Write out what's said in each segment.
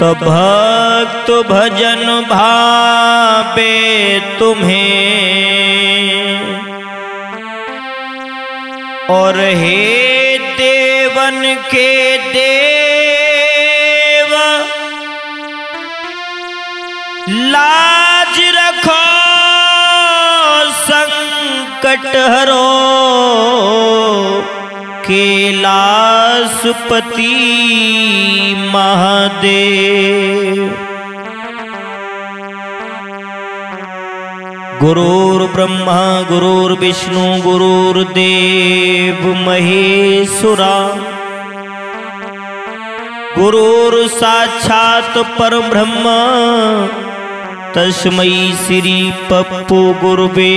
तो भक्त भजन भापे तुम्हें। और हे देवन के देव लाज रखो संकट हरो। कैलाशपति महादेव। गुरुर्ब्रह्मा गुरुर्विष्णु गुरुर्देव महेश्वरा। गुरुर साक्षात परब्रह्म तस्मै श्री पप्पू गुरुवे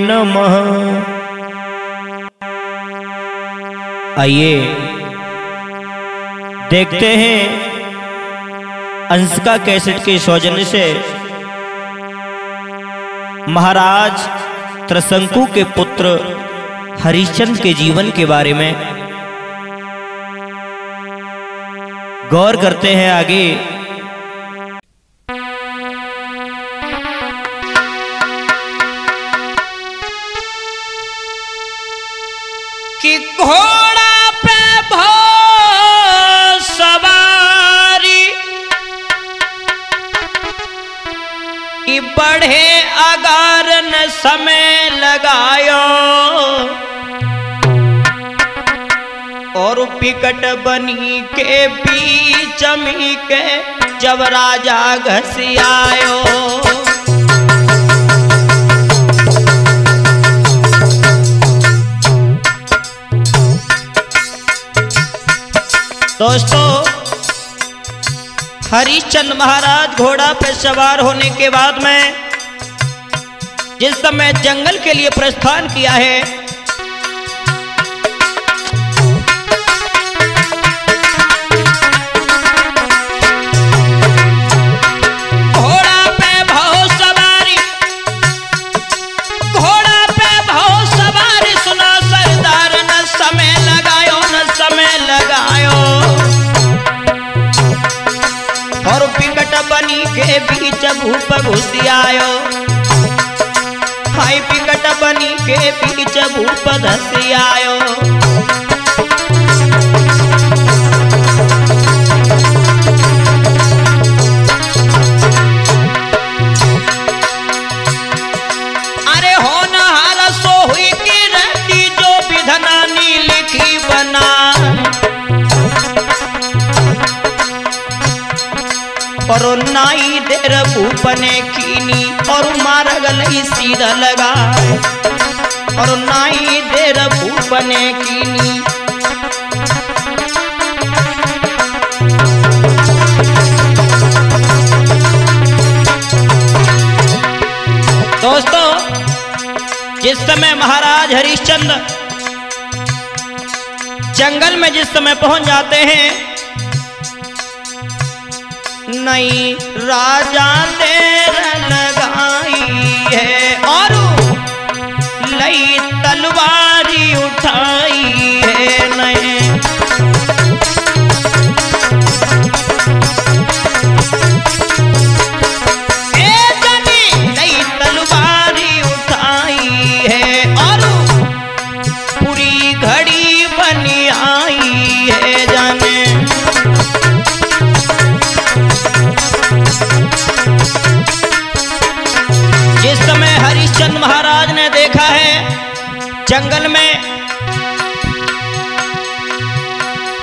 नमः। आइए। देखते हैं अंशका कैसेट के सौजन्य से। महाराज त्रसंकु के पुत्र हरिश्चंद्र के जीवन के बारे में। गौर करते हैं आगे। कि पे सवारी बढ़े अगारन समय लगायो। और पिकट बनी के बीच मी के जब राजा घसियायो। दोस्तों हरिश्चंद महाराज घोड़ा पर सवार होने के बाद में जिस समय जंगल के लिए प्रस्थान किया है और पिकट बनी के बीच भूप घुसियायो। हाय पिकट बनी के बीच भूप धसियायो और नाई देर भूपने कीनी और मार गलई सीधा लगा। और नाई देर भूपने कीनी। दोस्तों, जिस समय महाराज हरिश्चंद्र जंगल में जिस समय पहुँच जाते हैं नई राजा ने लगाई है। और लई तलवारी उठाई है। नए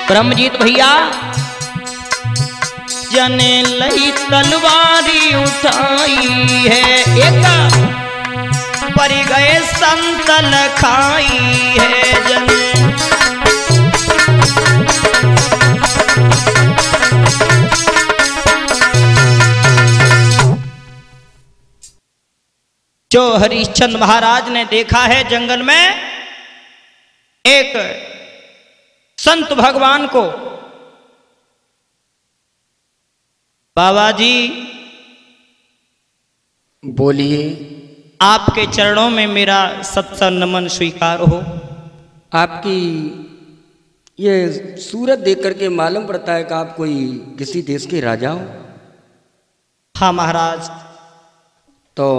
ब्रह्मजीत भैया। जने लई तलवारी उठाई है। एक पर गए संतल खाई है जने। जो हरिश्चंद्र महाराज ने देखा है जंगल में, एक संत भगवान को। बाबा जी बोलिए। आपके चरणों में मेरा सत्संग नमन स्वीकार हो। आपकी ये सूरत देख करके मालूम पड़ता है कि आप कोई किसी देश के राजा हो। हाँ महाराज। तो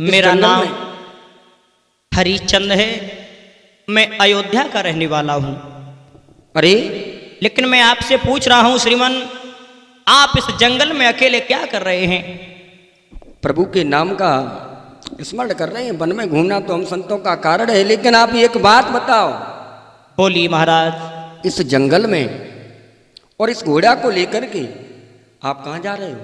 मेरा नाम हरिश्चंद्र है। मैं अयोध्या का रहने वाला हूँ। अरे? लेकिन मैं आपसे पूछ रहा हूँ श्रीमन आप इस जंगल में अकेले क्या कर रहे हैं? प्रभु के नाम का स्मरण कर रहे हैं वन में घूमना तो हम संतों का कारण है लेकिन आप एक बात बताओ। बोली महाराज। इस जंगल में और इस घोड़ा को लेकर के आप कहाँ जा रहे हो?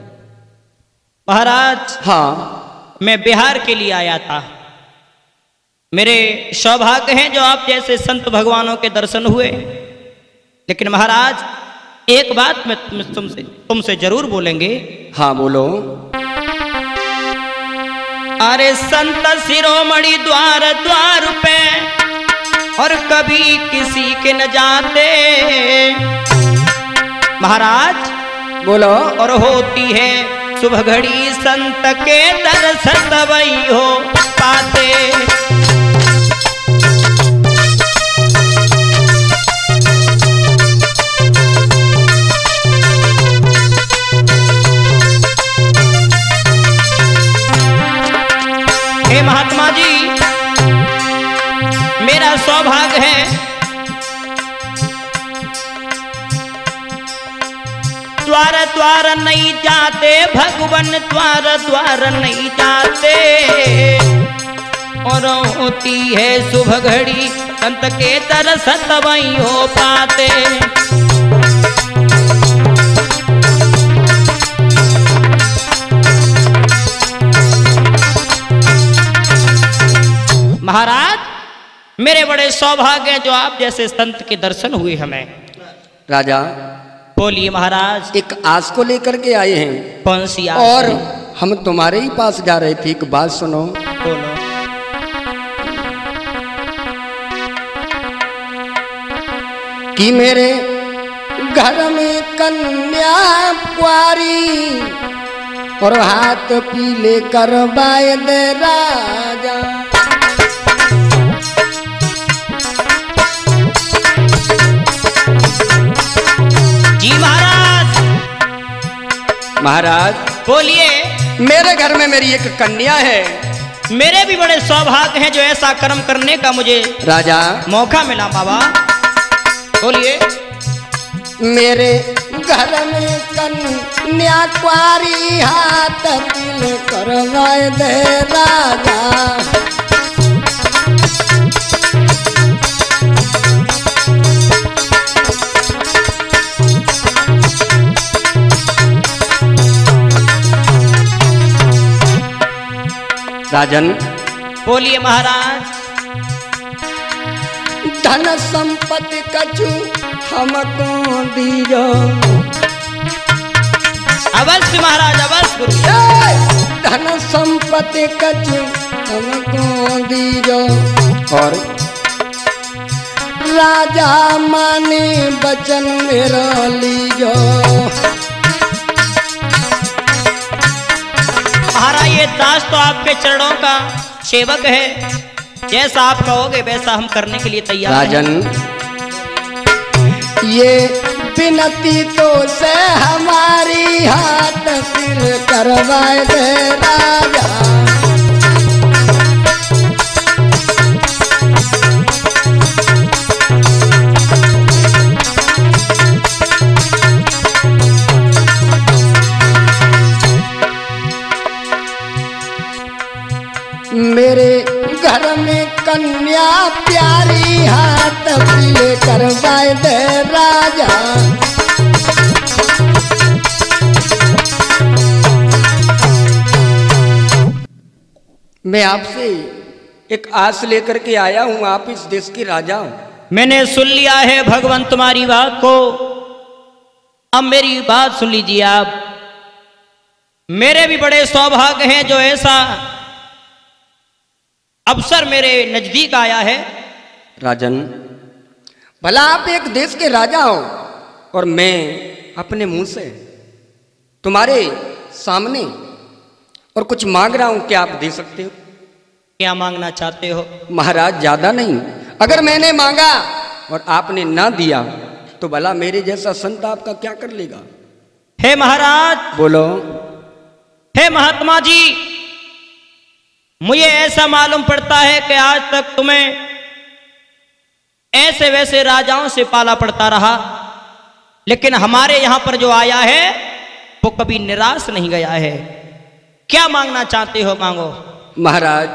महाराज हाँ। मैं बिहार के लिए आया था। मेरे सौभाग्य हैं जो आप जैसे संत भगवानों के दर्शन हुए। लेकिन महाराज एक बात मैं तुमसे तुमसे ज़रूर बोलेंगे। हाँ बोलो। अरे संत शिरोमणि द्वार द्वार पे और कभी किसी के न जाते। महाराज बोलो। और होती है सुबह घड़ी संत के दर्शन तबई हो पाते। हे महात्मा जी, मेरा सौभाग्य है द्वार द्वार नहीं जाते, भगवन द्वार द्वार नहीं जाते। और होती है सुबह घड़ी संत के दर्शन तबई हो पाते। महाराज मेरे बड़े सौभाग्य जो आप जैसे संत के दर्शन हुए हमें। राजा बोलिए महाराज। एक आस को लेकर के आए हैं। कौन सी आस और? हम तुम्हारे ही पास जा रहे थे एक बात सुनो। बोलो। कि मेरे घर में कन्या कुआरी और हाथ पीले करवाए दे राजा। महाराज। बोलिए। मेरे घर में मेरी एक कन्या है। मेरे भी बड़े सौभाग्य हैं जो ऐसा कर्म करने का मुझे राजा। मौका मिला बाबा। बोलिए। मेरे घर में कन्या कुआरी हाथ पीले करवाए दे राजा। राजन। बोलिए महाराज। धन संपत्ति कछु हमको दीजो अवश्य महाराज अवश्य। धन संपत्ति कछु हमको दीजो और? राजा माने बचन मेरा लीजो महाराज ये दास तो आपके चरणों का सेवक है। जैसा आप कहोगे वैसा हम करने के लिए तैयार राजन। ये विनती तो से हमारी हाथ फिर करवाए दे राजा। मेरे घर में कन्या प्यारी हाथ पीले करवाए दे राजा। मैं आपसे एक आस लेकर के आया हूँ, आप इस देश के राजा हो। मैंने सुन लिया है भगवान तुम्हारी बात को। अब मेरी बात सुन लीजिए आप। मेरे भी बड़े सौभाग्य हैं जो ऐसा अवसर मेरे नज़दीक आया है। राजन भला आप एक देश के राजा हो और मैं अपने मुँह से तुम्हारे सामने और कुछ मांग रहा हूँ क्या आप दे सकते हो? क्या मांगना चाहते हो? महाराज ज़्यादा नहीं। अगर मैंने मांगा और आपने ना दिया तो भला मेरे जैसा संत आपका क्या कर लेगा? हे महाराज! बोलो। हे महात्मा जी! मुझे ऐसा मालूम पड़ता है कि आज तक तुम्हें ऐसे वैसे राजाओं से पाला पड़ता रहा लेकिन हमारे यहाँ पर जो आया है वो कभी निराश नहीं गया है। क्या मांगना चाहते हो मांगो? महाराज।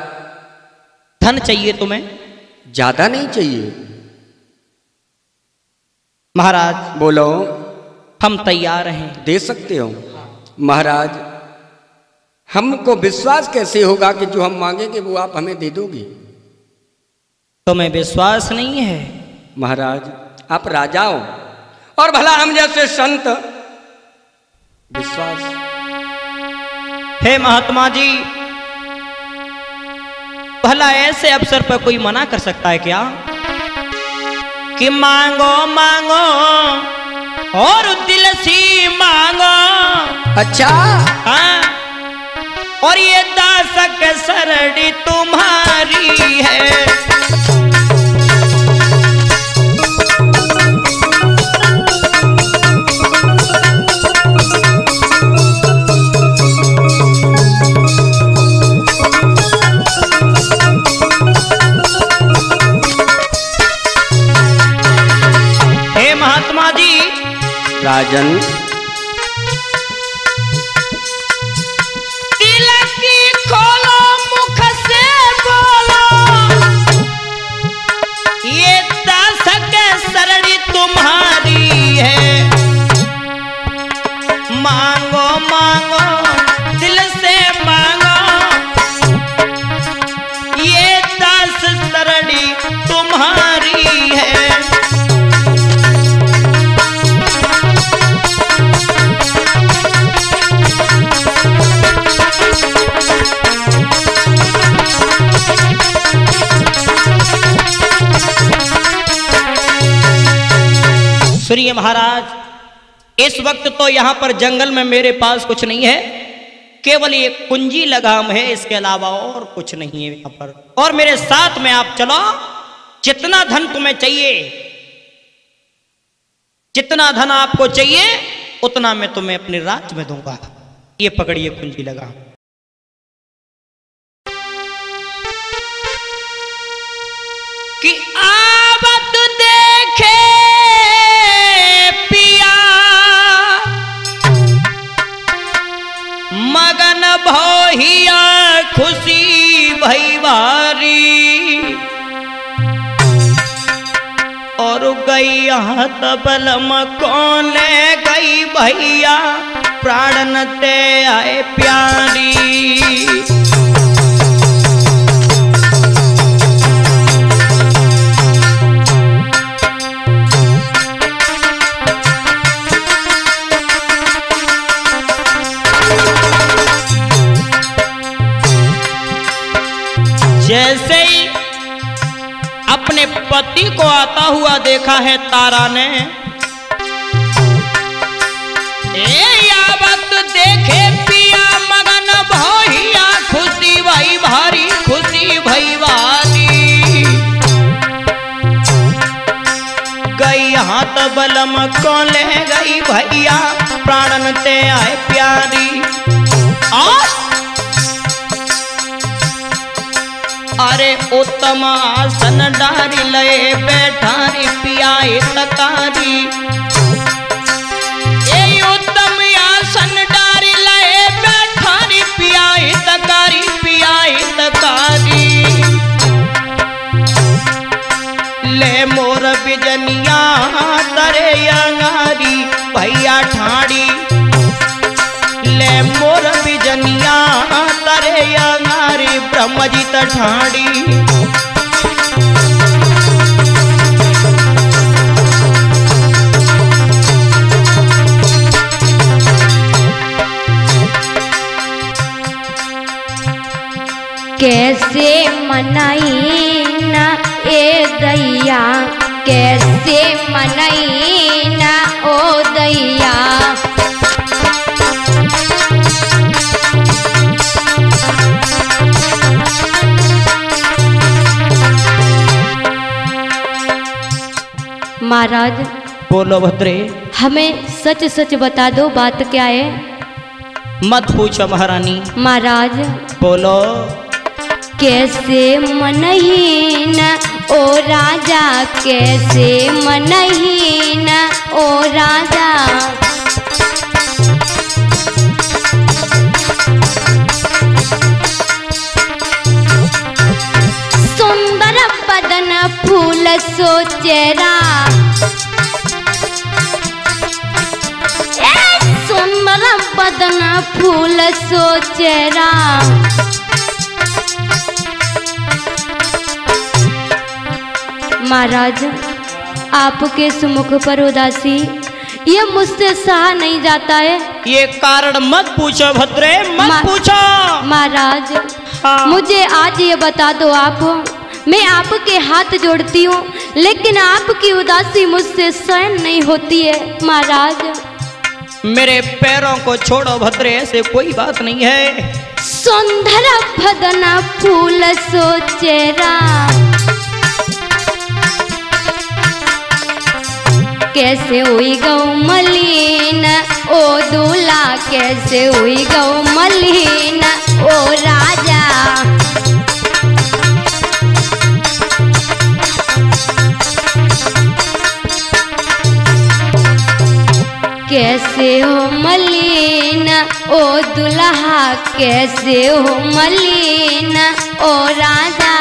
धन चाहिए तुम्हें? ज़्यादा नहीं चाहिए। महाराज बोलो। हम तैयार हैं। दे सकते हो। महाराज हमको विश्वास कैसे होगा कि जो हम मांगेंगे वो आप हमें दे दोगे? तुम्हें विश्वास नहीं है। महाराज आप राजा हो और भला हम जैसे संत। विश्वास। हे महात्मा जी भला ऐसे अवसर पर कोई मना कर सकता है क्या? कि मांगो मांगो और दिल सी मांगो। अच्छा? हाँ। और ये दासक सरड़ी तुम्हारी है। राजन है। सुनिए महाराज, इस वक्त तो यहाँ पर जंगल में मेरे पास कुछ नहीं है, केवल एक कुंजी लगाम है, इसके अलावा और कुछ नहीं है यहाँ पर। और मेरे साथ में आप चलो, जितना धन तुम्हें चाहिए, जितना धन आपको चाहिए, उतना मैं तुम्हें अपने राज्य में दूँगा। ये पकड़िए कुंजी लगाम। मगन भोहिया खुशी भैवारी। और गई तबल कौन गई भैया प्राणन ते आए प्यारी। पति को आता हुआ देखा है तारा ने। ए यावत देखे पिया मगन भैया खुशी भाई भारी, खुशी भई वाली गई हाथ बलम को ले गई भैया, प्राणन ते आए प्यारी। और अरे उत्तम आसन डारी लए बैठारी पियाए तकारी। उत्तम आसन डारी लए बैठारी पियाए तकारी पियाए तकारी। ले मोर बिजनिया तरे अंगारी, भैया ठाड़ी। ले मोर बिजनिया अंगारी ब्रह्मजीत ठाड़ी कैसे मनाई ना ए दैया? कैसे मनाई महाराज। बोलो भद्रे। हमें सच सच बता दो बात क्या है? मत पूछो महारानी। महाराज। बोलो। कैसे मनहीन ओ राजा कैसे मनहीन ओ राजा। सुंदर बदन फूल सो चेहरा। बदन फूल सो चेहरा महाराज आपके सुमुख पर उदासी ये मुझसे सहा नहीं जाता है। ये कारण मत पूछो भद्रे मत मा- पूछो। महाराज हाँ। मुझे आज ये बता दो आप। मैं आपके हाथ जोड़ती हूँ लेकिन आपकी उदासी मुझसे सहन नहीं होती है। महाराज मेरे पैरों को छोड़ो भद्रे, ऐसे कोई बात नहीं है। सुंदर भदन फूल सो चेहरा कैसे हुई गौ मलिन? ओ दूल्हा, कैसे हुई गौ मलिन? ओ राजा कैसे हो मलिन? ओ दुल्हा, कैसे हो मलिन? ओ राजा।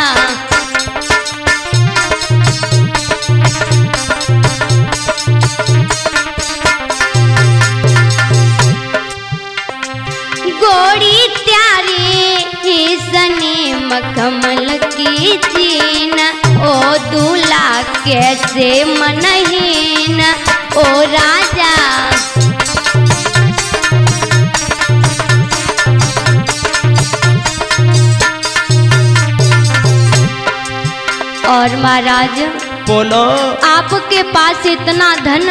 गोड़ी त्यारी सनी मखमल की जीन ओ दूल्हा कैसे मनहीन ओ राजा। और महाराज बोलो। आपके पास इतना धन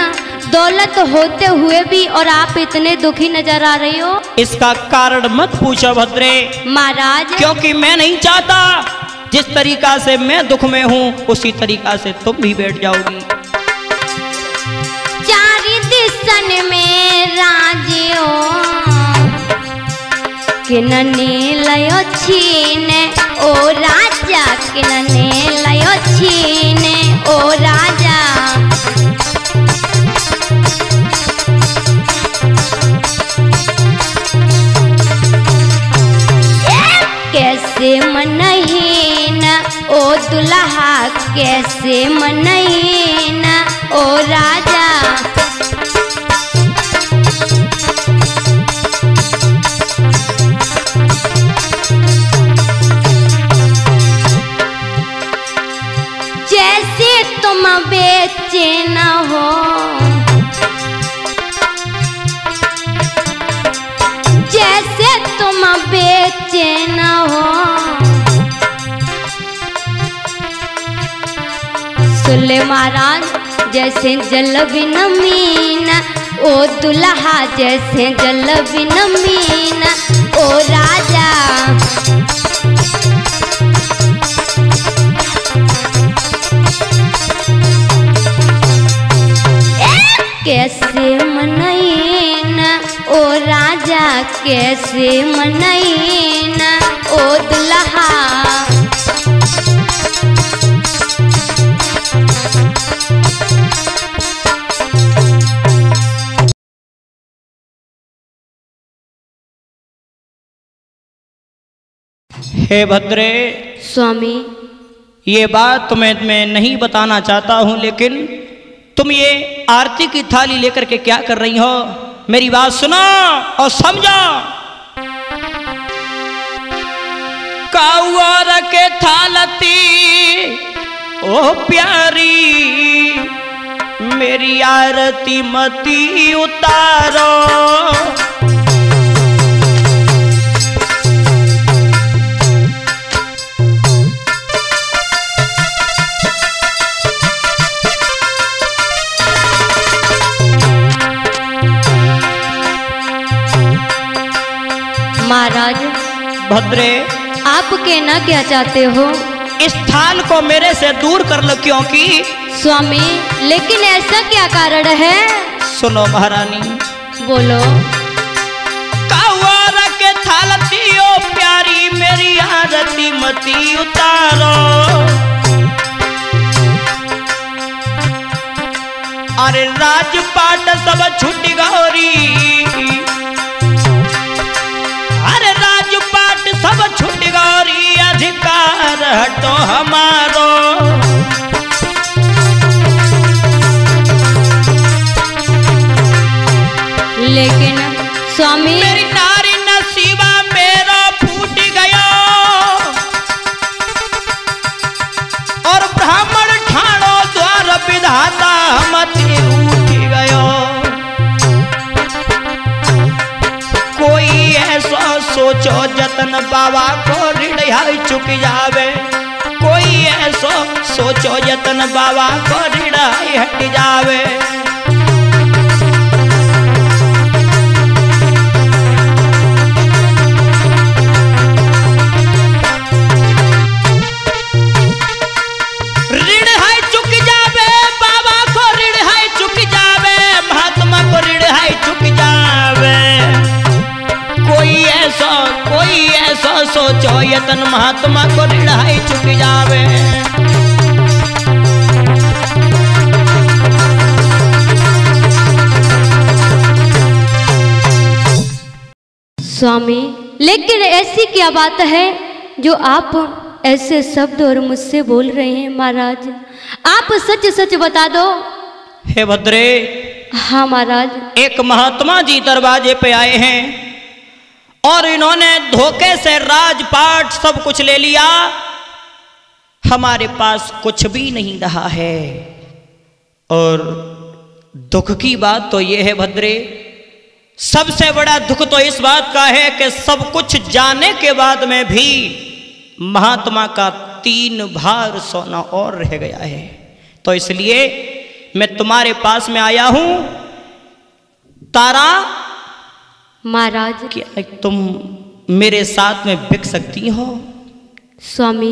दौलत होते हुए भी और आप इतने दुखी नज़र आ रही हो? इसका कारण मत पूछो भद्रे। महाराज। क्योंकि मैं नहीं चाहता। जिस तरीका से मैं दुख में हूँ, उसी तरीका से तुम भी बैठ जाओगी। चार दिशन में राजियो, किनने लयो छीने? ओ राजा, किनने लयो छीने? ओ राजा। कैसे मनहीन ओ राजा? जैसे तुम बेचैन हो जैसे तुम बेचैन हो सुले महाराज, जैसे जल बिन मीन। ओ दुल्हा, जैसे जल बिन मीन। ओ राजा। कैसे मनैन ओ राजा, कैसे मनैन ओ दुल्हा। हे भद्रे स्वामी। ये बात तुम्हें मैं नहीं बताना चाहता हूँ लेकिन तुम ये आरती की थाली लेकर के क्या कर रही हो? मेरी बात सुनो और समझो। काउर के थालती ओ प्यारी मेरी आरती मती उतारो। महाराज भद्रे आप कहना क्या चाहते हो? इस थाल को मेरे से दूर कर लो क्योंकि स्वामी लेकिन ऐसा क्या कारण है? सुनो महारानी। बोलो। कावारा के थाल दियो प्यारी मेरी आरती मती उतारो। अरे राजपाट सब छूट गौरी। अधिकार हटो हमारो। लेकिन स्वामी जतन बाबा को ऋण चुक जावे। कोई ऐसो सोचो, यतन बाबा को ऋण हट जावे। ऐसा कोई ऐसा सोचो यतन महात्मा को है चुक जावे। स्वामी लेकिन ऐसी क्या बात है जो आप ऐसे शब्द और मुझसे बोल रहे हैं महाराज? आप सच सच बता दो। हे भद्रे हाँ महाराज। एक महात्मा जी दरवाजे पे आए हैं। और इन्होंने धोखे से राजपाट सब कुछ ले लिया। हमारे पास कुछ भी नहीं रहा है। और दुख की बात तो यह है भद्रे, सबसे बड़ा दुख तो इस बात का है कि सब कुछ जाने के बाद में भी महात्मा का तीन भार सोना और रह गया है। तो इसलिए मैं तुम्हारे पास में आया हूँ। तारा महाराज। क्या तुम मेरे साथ में बिक सकती हो। स्वामी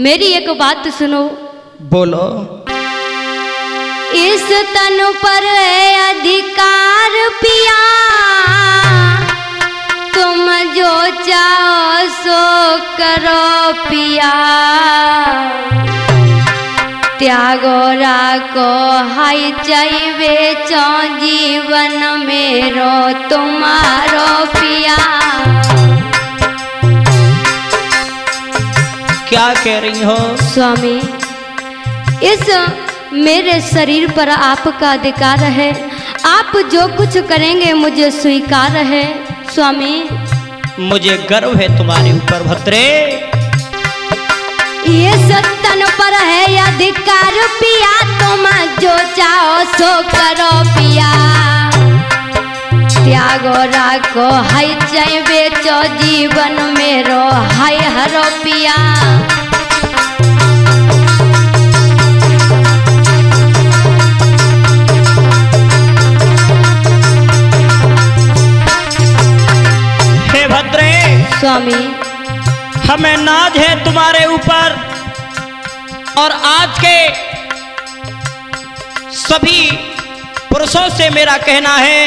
मेरी एक बात सुनो। बोलो। इस तन पर है अधिकार पिया। तुम जो चाहो सो करो पिया। त्यागो राको हाय चाहिए चौ जीवन मेरो तुम्हारो पिया। क्या कह रही हो? स्वामी इस मेरे शरीर पर आपका अधिकार है। आप जो कुछ करेंगे मुझे स्वीकार है। स्वामी। मुझे गर्व है तुम्हारे ऊपर भद्रे ये सत्तन पर है अधिकार पिया तुम जो चाहो सो करो पिया। त्यागो राखो हाय चाहे बेचो जीवन मेरो हाय हरो पिया। हे भद्रे स्वामी हमें नाज है तुम्हारे ऊपर। और आज के सभी पुरुषों से मेरा कहना है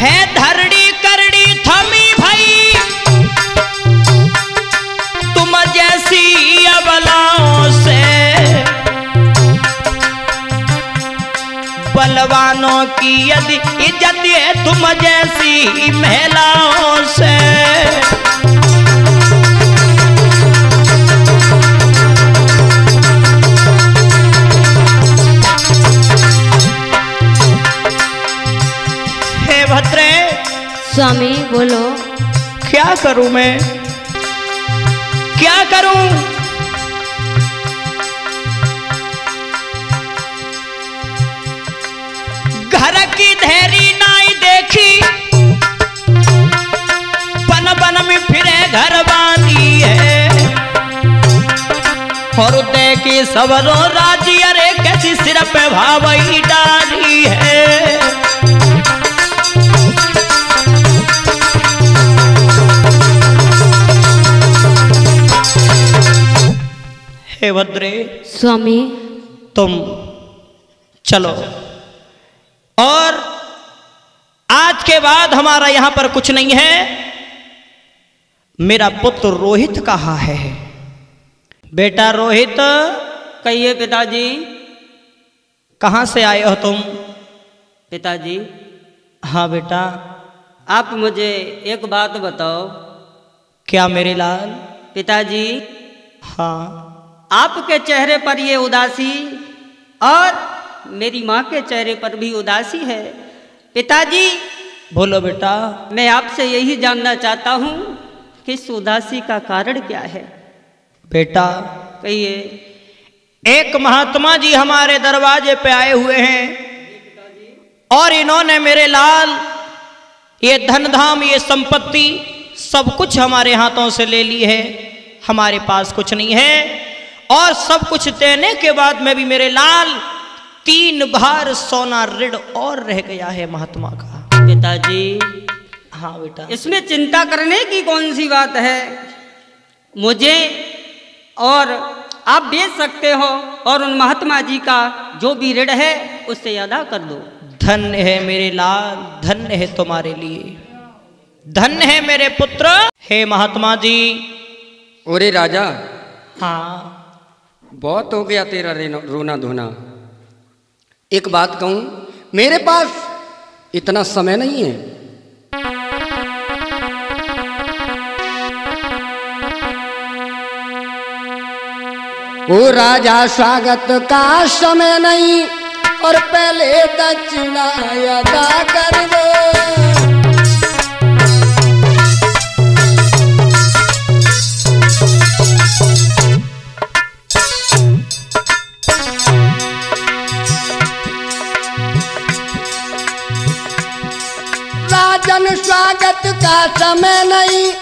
है धरड़ी करड़ी थमी भाई, तुम जैसी अबलाओं बलवानों की यदि इज़्ज़त है तुम जैसी महिलाओं से। हे भद्रे स्वामी बोलो। क्या करूँ मैं? क्या करूँ? की धैरी नाई देखी। बन में फिरे घर बानी है। और देखी सबरो राज़ी अरे कैसी सिर पे डाली है। हे भद्रे स्वामी। तुम चलो। और आज के बाद हमारा यहाँ पर कुछ नहीं है। मेरा पुत्र रोहित कहा है। बेटा रोहित कहिए पिताजी। कहाँ से आए हो तुम? पिताजी। हाँ बेटा। आप मुझे एक बात बताओ। क्या मेरे लाल? पिताजी। हाँ। आपके चेहरे पर ये उदासी और मेरी माँ के चेहरे पर भी उदासी है। पिताजी। बोलो बेटा। मैं आपसे यही जानना चाहता हूँ कि इस उदासी का कारण क्या है। बेटा। कहिए। एक महात्मा जी हमारे दरवाजे पे आए हुए हैं और इन्होंने मेरे लाल ये धन धाम ये संपत्ति सब कुछ हमारे हाथों से ले ली है। हमारे पास कुछ नहीं है और सब कुछ देने के बाद में भी मेरे लाल तीन बार सोना ऋण और रह गया है महात्मा का। पिताजी। हाँ बेटा। इसमें चिंता करने की कौन सी बात है? मुझे और आप बेच सकते हो और उन महात्मा जी का जो भी ऋण है उससे अदा कर दो। धन है मेरे लाल धन्य है तुम्हारे लिए। धन है मेरे पुत्र। हे महात्मा जी। ओरे राजा। हाँ। बहुत हो गया तेरा रेनो- रोना धोना। एक बात कहूँ, मेरे पास इतना समय नहीं है। ओ राजा, स्वागत का समय नहीं, और पहले दक्षिणा अदा कर दो। राजन स्वागत का समय नहीं।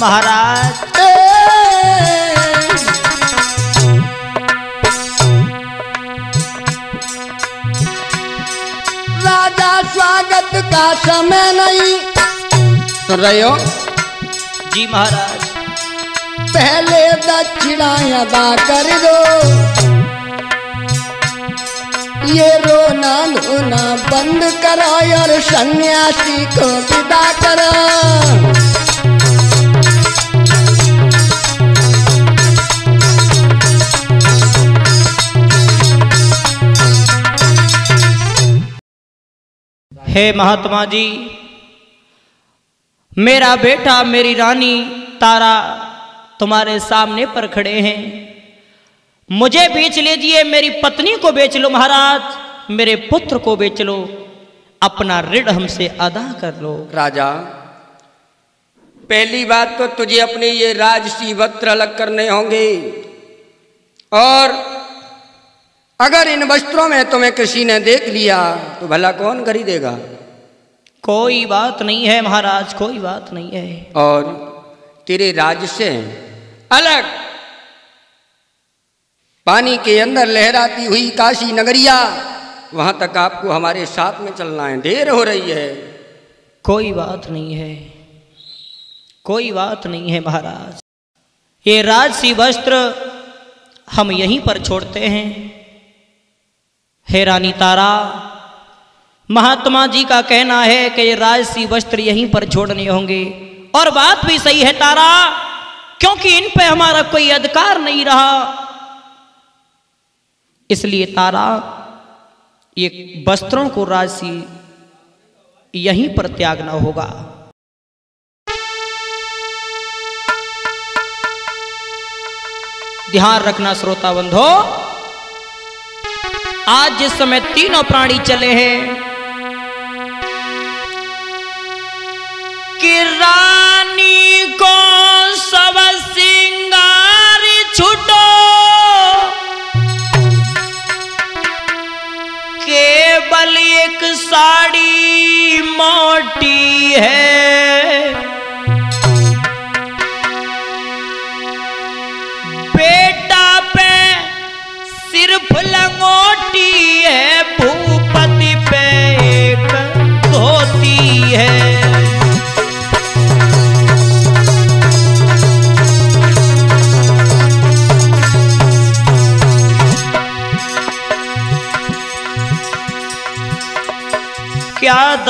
महाराज। राजा स्वागत का समय नहीं। सुन रहे हो? जी महाराज। पहले दक्षिणा अदा कर दो। ये रोना धोना बंद करो और सन्यासी को विदा करो। हे महात्मा जी, मेरा बेटा, मेरी रानी तारा तुम्हारे सामने पर खड़े हैं। मुझे बेच लीजिए मेरी पत्नी को बेच लो महाराज मेरे पुत्र को बेच लो अपना ऋण हमसे अदा कर लो। राजा पहली बात तो तुझे अपने ये राजसी वस्त्र अलग करने होंगे। और अगर इन वस्त्रों में तुम्हें किसी ने देख लिया तो भला कौन खरीदेगा? कोई बात नहीं है महाराज कोई बात नहीं है। और तेरे राज्य से अलग पानी के अंदर लहराती हुई काशी नगरिया, वहाँ तक आपको हमारे साथ में चलना है देर हो रही है। कोई बात नहीं है। कोई बात नहीं है महाराज। ये राजसी वस्त्र हम यहीं पर छोड़ते हैं। हे रानी तारा, महात्मा जी का कहना है कि ये राजसी वस्त्र यहीं पर छोड़ने होंगे। और बात भी सही है तारा, क्योंकि इन पे हमारा कोई अधिकार नहीं रहा। इसलिए तारा ये वस्त्रों को राशि यहीं पर त्यागना होगा। ध्यान रखना श्रोता बंधो, आज जिस समय तीनों प्राणी चले हैं, कि रानी को सब सिंगार केवल एक साड़ी मोटी है।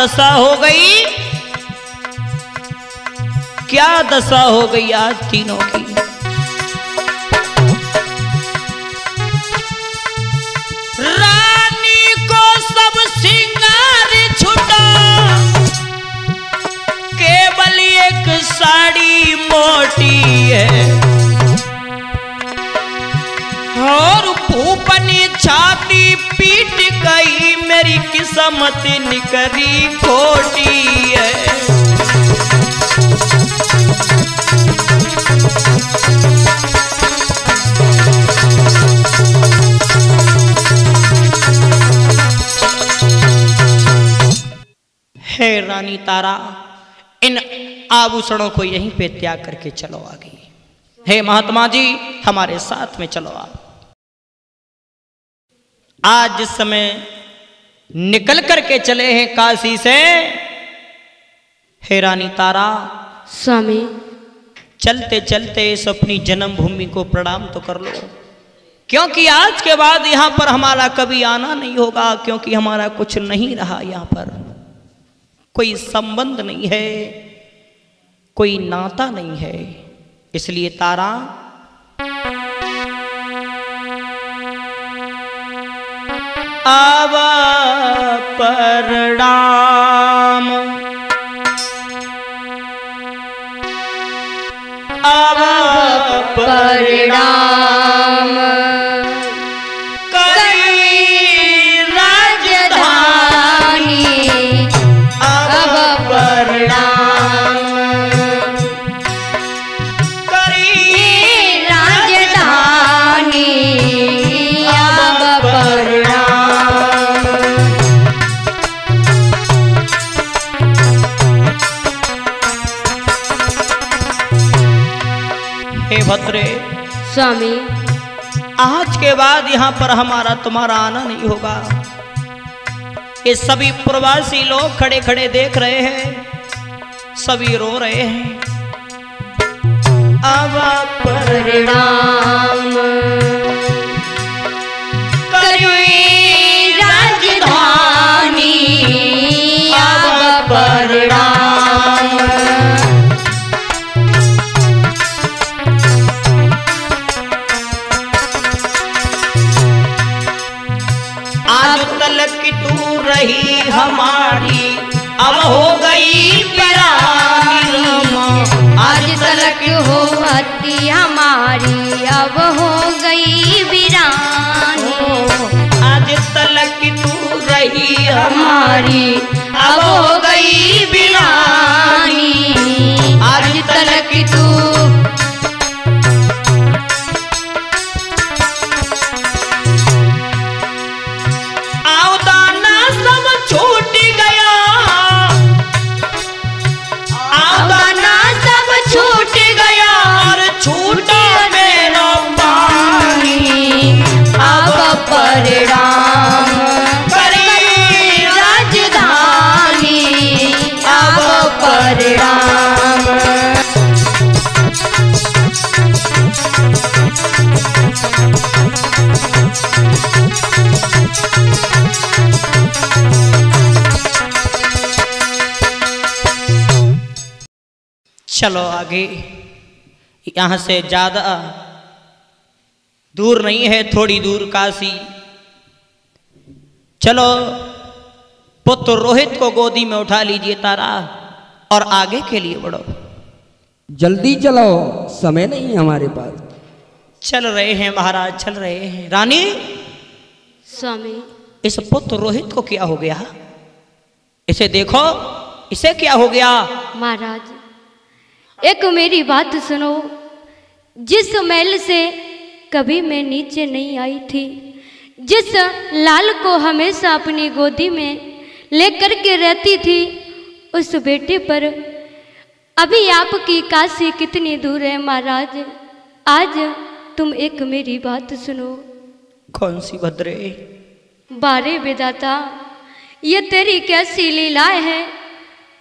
दशा हो गई? क्या दशा हो गई आज तीनों की? मेरी किस्मत निकरी खोटी है। हे रानी तारा, इन आभूषणों को यहीं पे त्याग करके चलो आगे। हे महात्मा जी, हमारे साथ में चलो आप। आज जिस समय निकल करके चले हैं काशी से। हे रानी तारा स्वामी। चलते चलते इस अपनी जन्मभूमि को प्रणाम तो कर लो। क्योंकि आज के बाद यहाँ पर हमारा कभी आना नहीं होगा क्योंकि हमारा कुछ नहीं रहा यहाँ पर। कोई संबंध नहीं है कोई नाता नहीं है। इसलिए तारा आवा परणाम आवा परिणाम भद्रे स्वामी। आज के बाद यहाँ पर हमारा तुम्हारा आना नहीं होगा। ये सभी प्रवासी लोग खड़े खड़े देख रहे हैं। सभी रो रहे हैं। अब परिणाम। हमारी। अब हो गई आज तलक हो अति हमारी। अब हो गई वीरानी। आज तलक तू रही हमारी। चलो आगे। यहाँ से ज़्यादा दूर नहीं है थोड़ी दूर काशी। चलो पुत्र रोहित को गोदी में उठा लीजिए तारा और आगे के लिए बढ़ो। जल्दी चलो समय नहीं है हमारे पास। चल रहे हैं महाराज चल रहे हैं। रानी स्वामी। इस पुत्र रोहित को क्या हो गया? इसे देखो इसे क्या हो गया? महाराज एक मेरी बात सुनो। जिस महल से कभी मैं नीचे नहीं आई थी जिस लाल को हमेशा अपनी गोदी में लेकर के रहती थी उस बेटे पर अभी आपकी काशी कितनी दूर है महाराज? आज तुम एक मेरी बात सुनो। कौन सी भद्रे? बारे बेदाता ये तेरी कैसी लीलाएँ हैं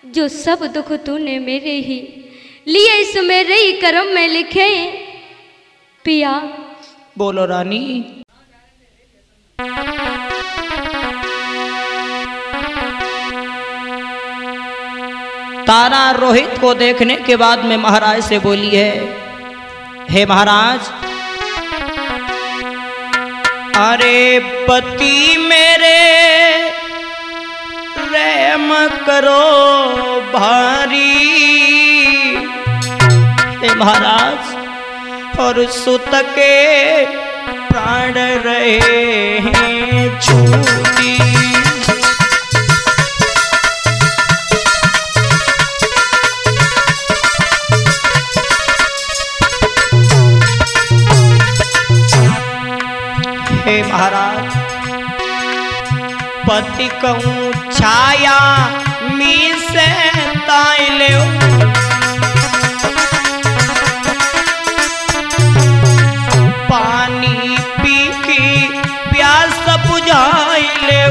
जो सब दुख तूने मेरे ही लिए इस मेरे कर्म में लिखे, पिया। बोलो रानी। तारा रोहित को देखने के बाद में महाराज से बोली है, हे महाराज, अरे पति मेरे रहम करो भारी। हे महाराज, और सुत के प्राण रहे हैं छूटी महाराज, पति कहूँ, छाया मी से ताई ले पानी पी की प्यास बुझाई ले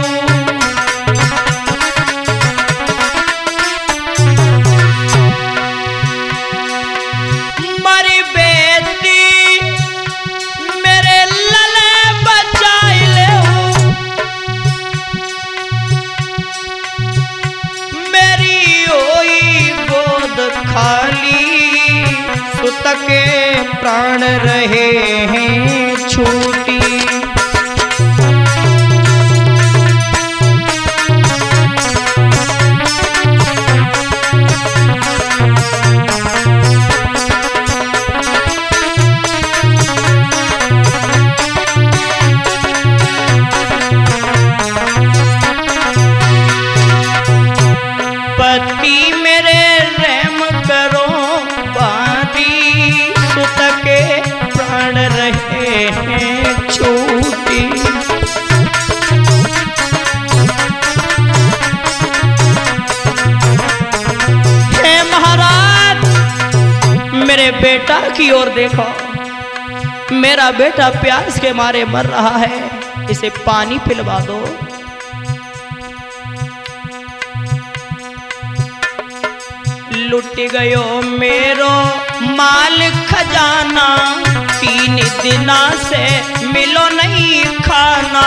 खाली सुत के प्राण रहे हैं छूटी। बेटा की ओर देखो। मेरा बेटा प्यास के मारे मर रहा है। इसे पानी पिलवा दो। लुट गयो मेरो माल खजाना। तीन दिना से मिलो नहीं खाना।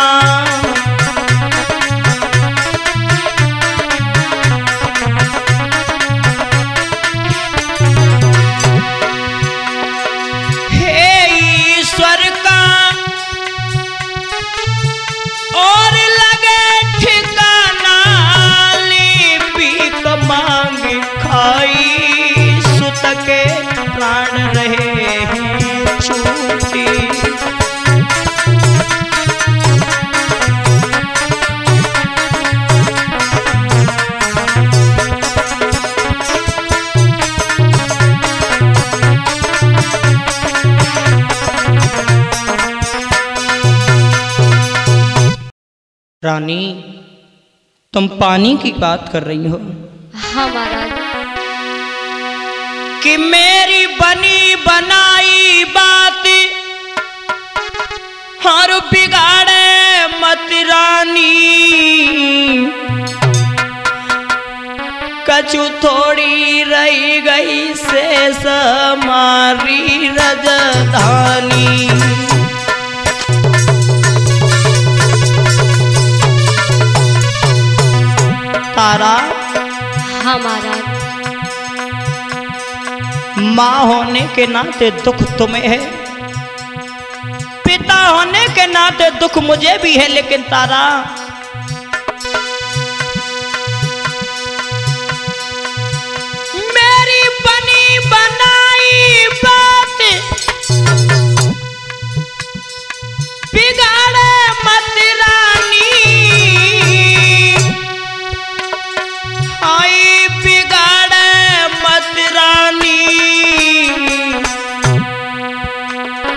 रानी तुम पानी की बात कर रही हो। हाँ महाराज। कि मेरी बनी बनाई बात हर बिगाड़े मत रानी। कछु थोड़ी रही गई से समारी रजधानी। तारा हमारा माँ होने के नाते दुख तुम्हें है पिता होने के नाते दुख मुझे भी है लेकिन तारा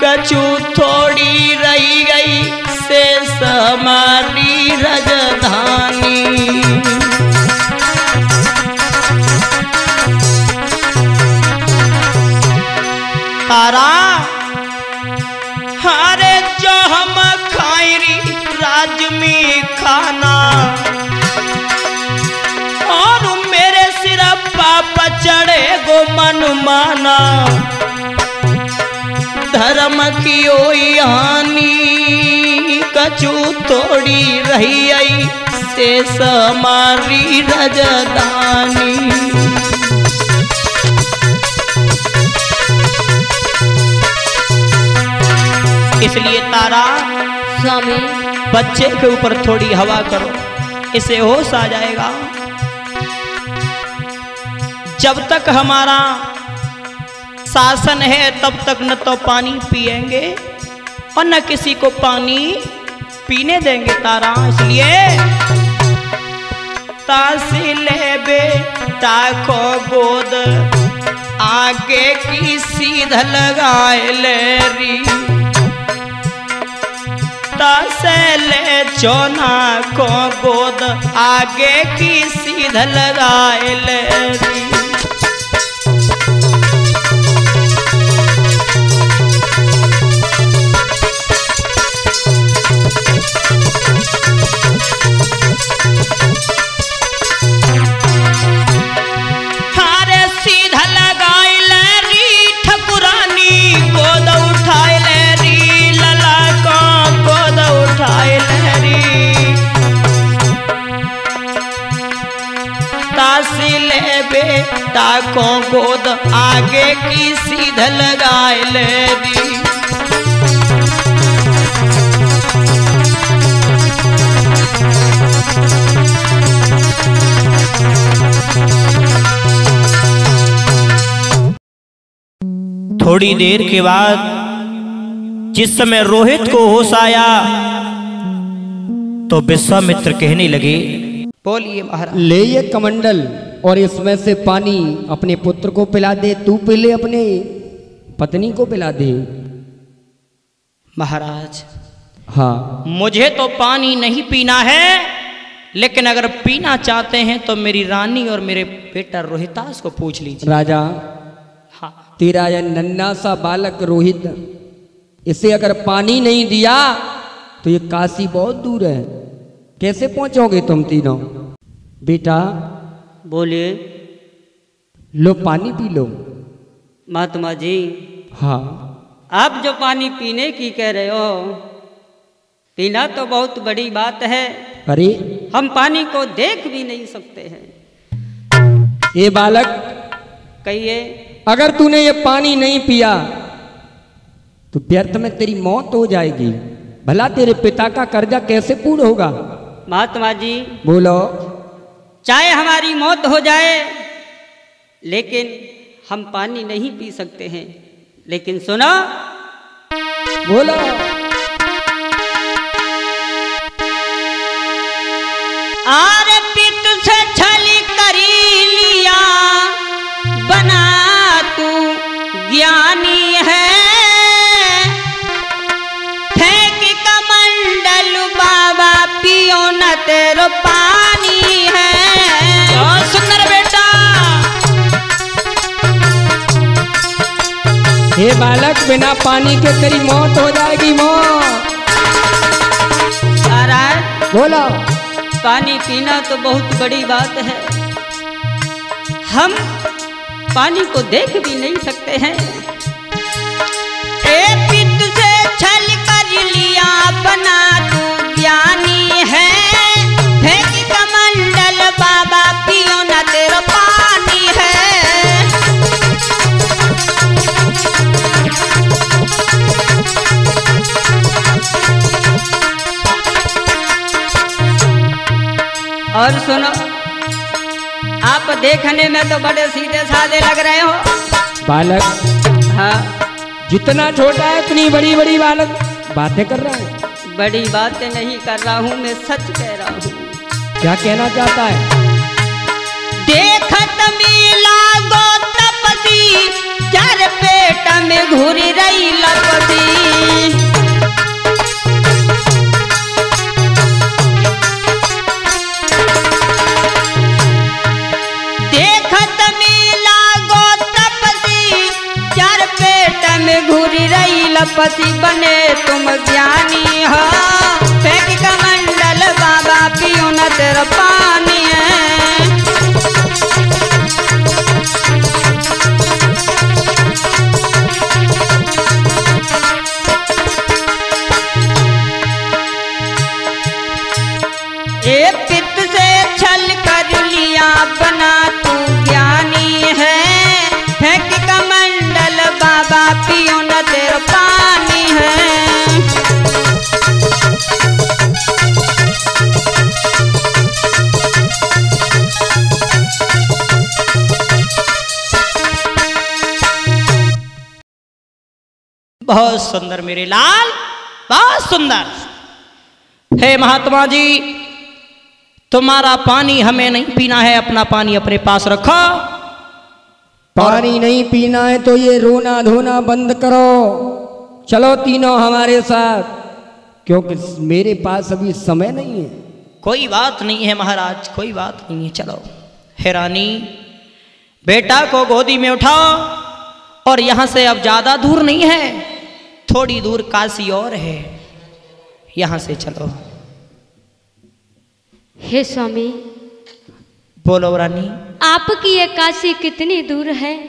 कछु थोड़ी रही गई से समारी रजधानी। तारा, हरे जो हम खाई राज में खाना पचड़े गो मन माना। धर्म की ओ हानि कछु थोड़ी रही आई से समारी रजदानी। इसलिए तारा स्वामी। बच्चे के ऊपर थोड़ी हवा करो इसे होश आ जाएगा। जब तक हमारा शासन है, तब तक न तो पानी पिएँगे और न किसी को पानी पीने देंगे। तारा इसलिए तासिले बेटा को गोद, आगे की सीध लगाए ले री। तसले चोना को गोद, आगे की सीध लगाए ले को गोद आगे की सीध लगाए ले री थोड़ी देर के बाद, जिस समय रोहित को होश आया तो विश्वामित्र कहने लगे, बोलिए महाराज। ले ये कमंडल। और इसमें से पानी अपने पुत्र को पिला दे तू पहले अपने पत्नी को पिला दे। महाराज हाँ। मुझे तो पानी नहीं पीना है लेकिन अगर पीना चाहते हैं तो मेरी रानी और मेरे बेटा रोहितास को पूछ लीजिए। राजा हाँ। तेरा यह नन्ना सा बालक रोहित इसे अगर पानी नहीं दिया तो ये काशी बहुत दूर है। कैसे पहुंचोगे तुम तीनों? बेटा बोलिए लो पानी पी लो। महात्मा जी हाँ। आप जो पानी पीने की कह रहे हो पीना तो बहुत बड़ी बात है। अरे। हम पानी को देख भी नहीं सकते हैं। ये बालक कहिए अगर तूने ये पानी नहीं पिया तो व्यर्थ में तेरी मौत हो जाएगी। भला तेरे पिता का कर्जा कैसे पूर्ण होगा? महात्मा जी बोलो। चाहे हमारी मौत हो जाए लेकिन हम पानी नहीं पी सकते हैं। लेकिन सुनो। बोलो। आर पित से छली करी लिया बना तू ज्ञानी है। फेंक कमंडल बाबा पियो न तेरो पानी हे बालक बिना पानी के तेरी मौत हो जाएगी मौत बोलो। पानी पीना तो बहुत बड़ी बात है। हम पानी को देख भी नहीं सकते हैं। ए पित से छल कर लिया बना तू ज्ञानी है। और सुनो आप देखने में तो बड़े सीधे साधे लग रहे हो। बालक हाँ। जितना छोटा है उतनी बड़ी बड़ी बालक बातें कर रहा है। बड़ी बातें नहीं कर रहा हूँ मैं सच कह रहा हूँ। क्या कहना चाहता है? देखत मिला गो तपसी चार पेट में घुरी रही लपसी। घुरी रही लपति बने तुम ज्ञानी हो। फेंक कमंडल बाबा पियो न तेरा पानी है। सुंदर मेरे लाल बहुत सुंदर। हे महात्मा जी तुम्हारा पानी हमें नहीं पीना है अपना पानी अपने पास रखो। पानी नहीं पीना है तो ये रोना धोना बंद करो। चलो तीनों हमारे साथ क्योंकि मेरे पास अभी समय नहीं है। कोई बात नहीं है महाराज कोई बात नहीं है चलो। हे रानी बेटा को गोदी में उठाओ और यहाँ से अब ज़्यादा दूर नहीं है। थोड़ी दूर काशी और है। यहाँ से चलो। हे स्वामी बोलो रानी। आपकी ये काशी कितनी दूर है?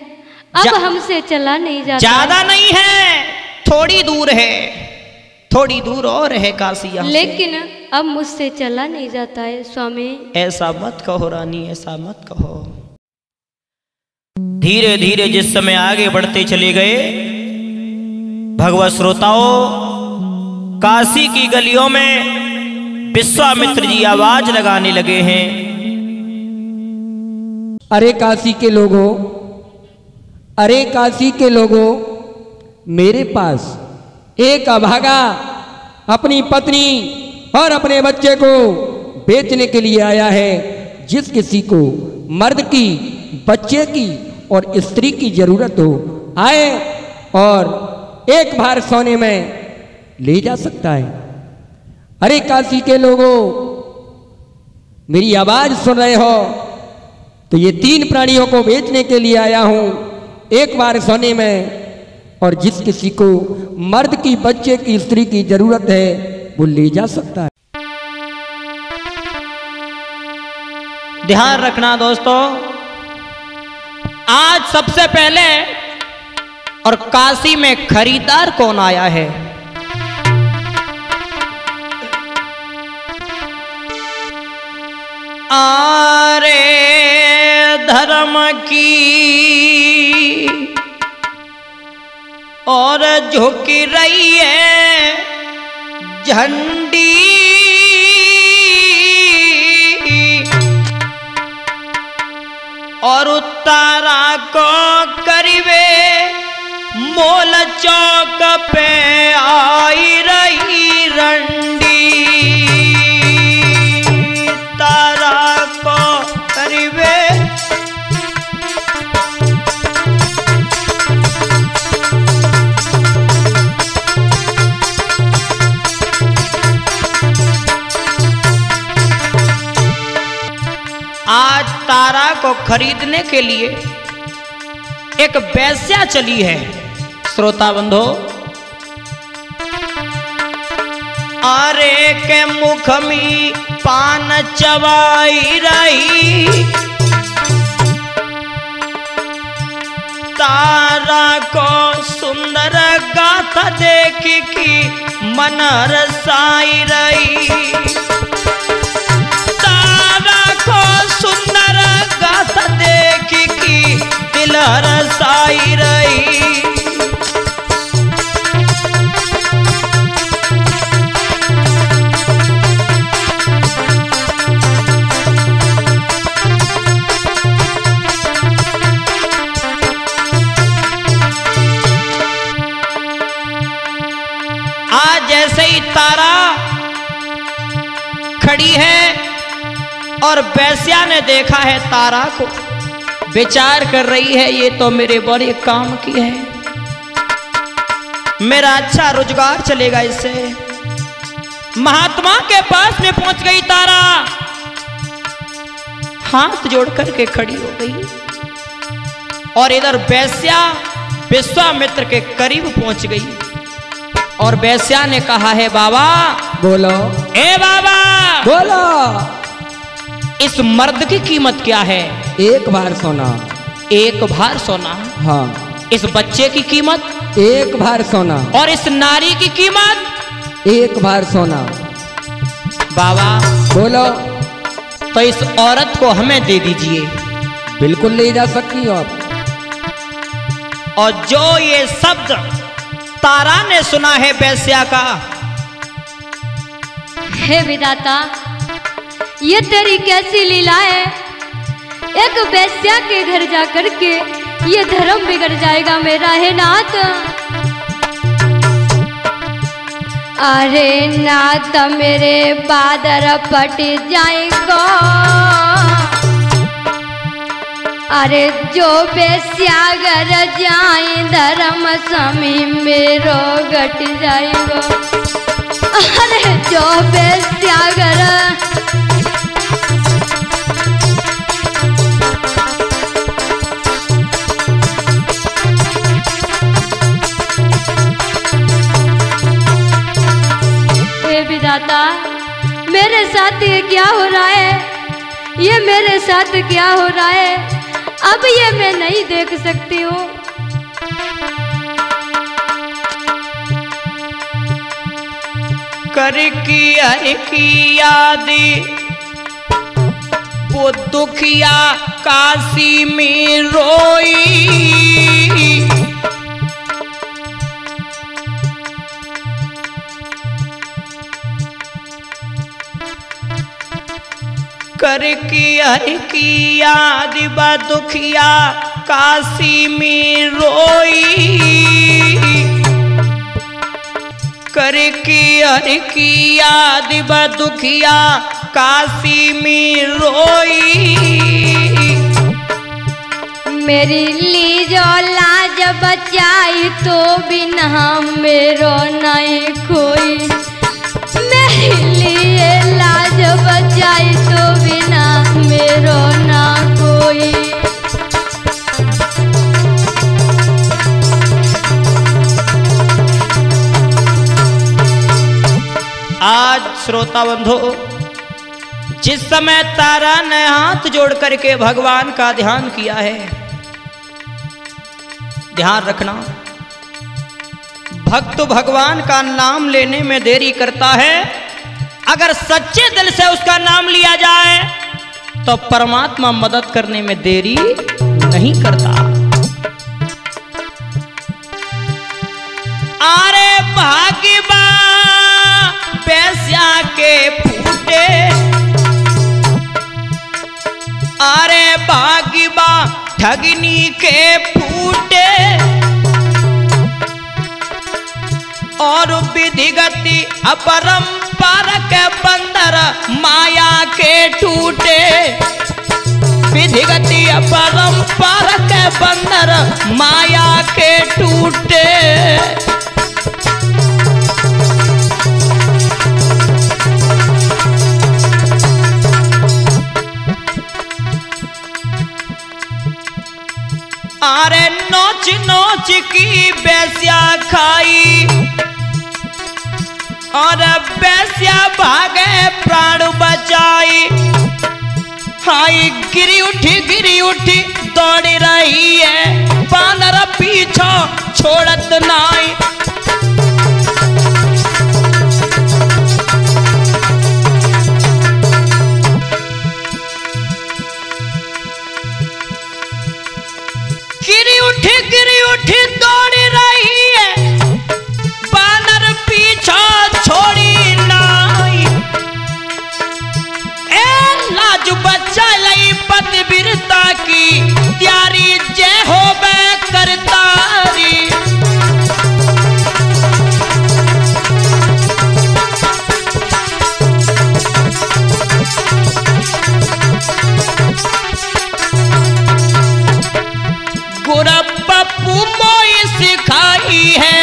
अब जा- हमसे चला नहीं जाता ज़्यादा नहीं है थोड़ी दूर है। थोड़ी दूर और है काशी यहाँ लेकिन अब मुझसे चला नहीं जाता है स्वामी। ऐसा मत कहो रानी ऐसा मत कहो। धीरे धीरे जिस समय आगे बढ़ते चले गए भगवत श्रोताओं, काशी की गलियों में विश्वामित्र जी आवाज़ लगाने लगे हैं। अरे काशी के लोगों, अरे काशी के लोगों, मेरे पास एक अभागा अपनी पत्नी और अपने बच्चे को बेचने के लिए आया है, जिस किसी को मर्द की, बच्चे की और स्त्री की ज़रूरत हो, आए और एक बार सोने में ले जा सकता है। अरे काशी के लोगों, मेरी आवाज़ सुन रहे हो? तो ये तीन प्राणियों को बेचने के लिए आया हूँ एक बार सोने में। और जिस किसी को मर्द की, बच्चे की, स्त्री की ज़रूरत है, वो ले जा सकता है। ध्यान रखना दोस्तों, आज सबसे पहले और काशी में खरीदार कौन आया है? आरे धर्म की और झुकी रही है झंडी। और उतारा को करीबे मोल चौक पे आई रही रंडी। तारा को करीबे आज तारा को खरीदने के लिए एक वैश्या चली है। श्रोता बंधो। अरे के मुख में पान चबाई रही। तारा को सुंदर गाथा देख की मन रसाई रही। तारा को सुंदर गाथ देख की दिल रसाई रही। ही तारा खड़ी है और बैस्या ने देखा है तारा को। विचार कर रही है, ये तो मेरे बड़े काम की है। मेरा अच्छा रोज़गार चलेगा इससे। महात्मा के पास में पहुँच गई तारा। हाथ जोड़ करके खड़ी हो गई। और इधर वैश्या विश्वामित्र के करीब पहुँच गई। और वैश्या ने कहा है बाबा बोलो। ए बाबा बोलो। इस मर्द की कीमत क्या है? एक बार सोना। एक बार सोना? हाँ। इस बच्चे की कीमत? एक बार सोना। और इस नारी की कीमत? एक बार सोना। बाबा बोलो। तो इस औरत को हमें दे दीजिए। बिल्कुल ले जा सकती हो आप। और जो ये शब्द तारा ने सुना है वैश्या का। हे विदाता ये तेरी कैसी लीला है? एक बैस्या के घर जा करके ये धर्म बिगड़ जाएगा मेरा है नाथ। अरे ना तो मेरे बादर पट जाएगा। अरे जो बेस्यागर जाए धर्म समी मेरो घट जाएगा। अरे जो बेस्यागर। मेरे साथ ये क्या हो रहा है? ये मेरे साथ क्या हो रहा है? अब ये मैं नहीं देख सकती हूँ। कर की हर की याद, वो दुखिया काशी में रोई। कर की हर की याद बा दुखिया, काशी में रोई। कर की हर की याद ब दुखिया, काशी में रोई। मेरी लीजो लाज बचाई तो बिना मेरो नहीं खोई। श्रोता बंधु, जिस समय तारा ने हाथ जोड़ करके भगवान का ध्यान किया है, ध्यान रखना। भक्त भगवान का नाम लेने में देरी करता है अगर सच्चे दिल से उसका नाम लिया जाए तो परमात्मा मदद करने में देरी नहीं करता। अरे भाग्यबा पैसा के फूटे। अरे भाग्यबा ठगनी के फूटे। और विधिगति अपरंपर के बंदर माया के टूटे। विधिगति अपरंपर के बंदर माया के टूटे। अरे नोच नोच की बेस्या खाई। और बैसिया भागे प्राण बचाई। हाई गिरी उठी गिरी उठी, दौड़ रही है। बानर पीछा छोड़त नाई। की त्यारी जय हो बे करतारी। गुरपप्पू मोई सिखाई है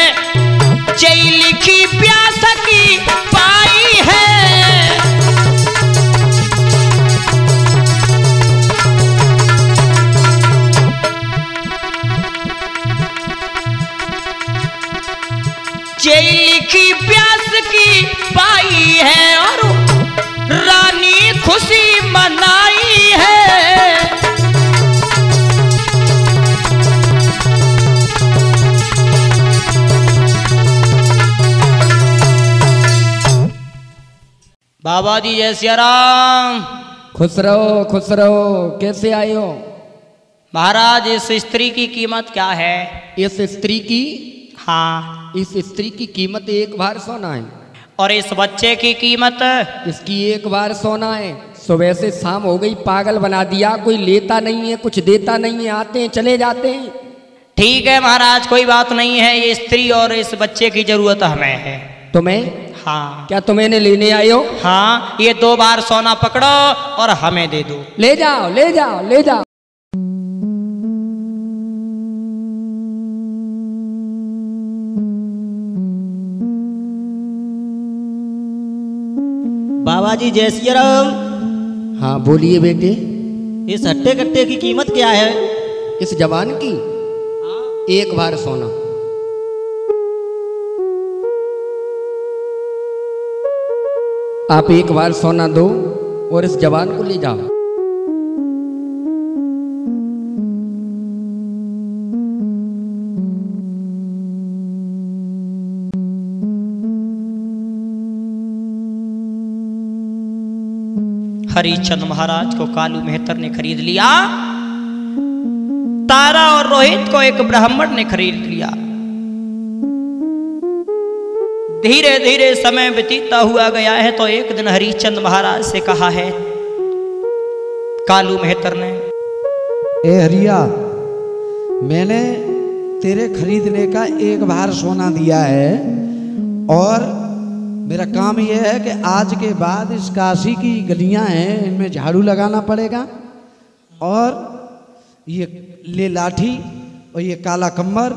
जय लिखी प्यास की। लिखी प्यास की पाई है और रानी खुशी मनाई है। बाबा जी जय सिया राम खुश रहो खुश रहो। कैसे आए हो? महाराज इस स्त्री की कीमत क्या है? इस स्त्री की हाँ। इस स्त्री की कीमत एक बार सोना है। और इस बच्चे की कीमत? इसकी एक बार सोना है। सुबह से शाम हो गई पागल बना दिया कोई लेता नहीं है कुछ देता नहीं है आते हैं चले जाते हैं। ठीक है महाराज कोई बात नहीं है ये स्त्री और इस बच्चे की ज़रूरत हमें है। तुम्हें? हाँ। क्या तुम इन्हें लेने हो? हाँ ये दो बार सोना पकड़ो और हमें दे दो। ले जाओ ले जाओ ले जाओ। जी जय सिया राम हाँ बोलिए बेटे। इस हट्टे कट्टे की कीमत क्या है? इस जवान की? हाँ? एक बार सोना। आप एक बार सोना दो और इस जवान को ले जाओ। हरिचंद महाराज को कालू मेहतर ने खरीद लिया। तारा और रोहित को एक ब्राह्मण ने खरीद लिया। धीरे धीरे समय व्यतीता हुआ गया है तो एक दिन हरिचंद महाराज से कहा है, कालू मेहतर ने, ए हरिया, मैंने तेरे खरीदने का एक बार सोना दिया है और मेरा काम यह है कि आज के बाद इस काशी की गलियाँ हैं इनमें झाड़ू लगाना पड़ेगा। और ये ले लाठी और ये काला कम्बर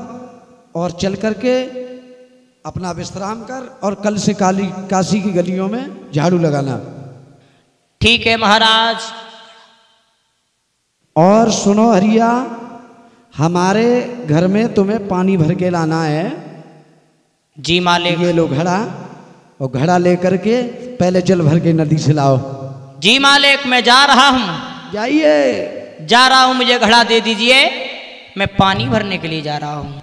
और चल करके अपना विश्राम कर और कल से काली काशी की गलियों में झाड़ू लगाना। ठीक है महाराज। और सुनो हरिया हमारे घर में तुम्हें पानी भर के लाना है। जी मालिक। ये लो घड़ा। और घड़ा लेकर के पहले जल भर के नदी से लाओ। जी मालिक मैं जा रहा हूँ। जाइए। जा रहा हूँ मुझे घड़ा दे दीजिए। मैं पानी भरने के लिए जा रहा हूँ।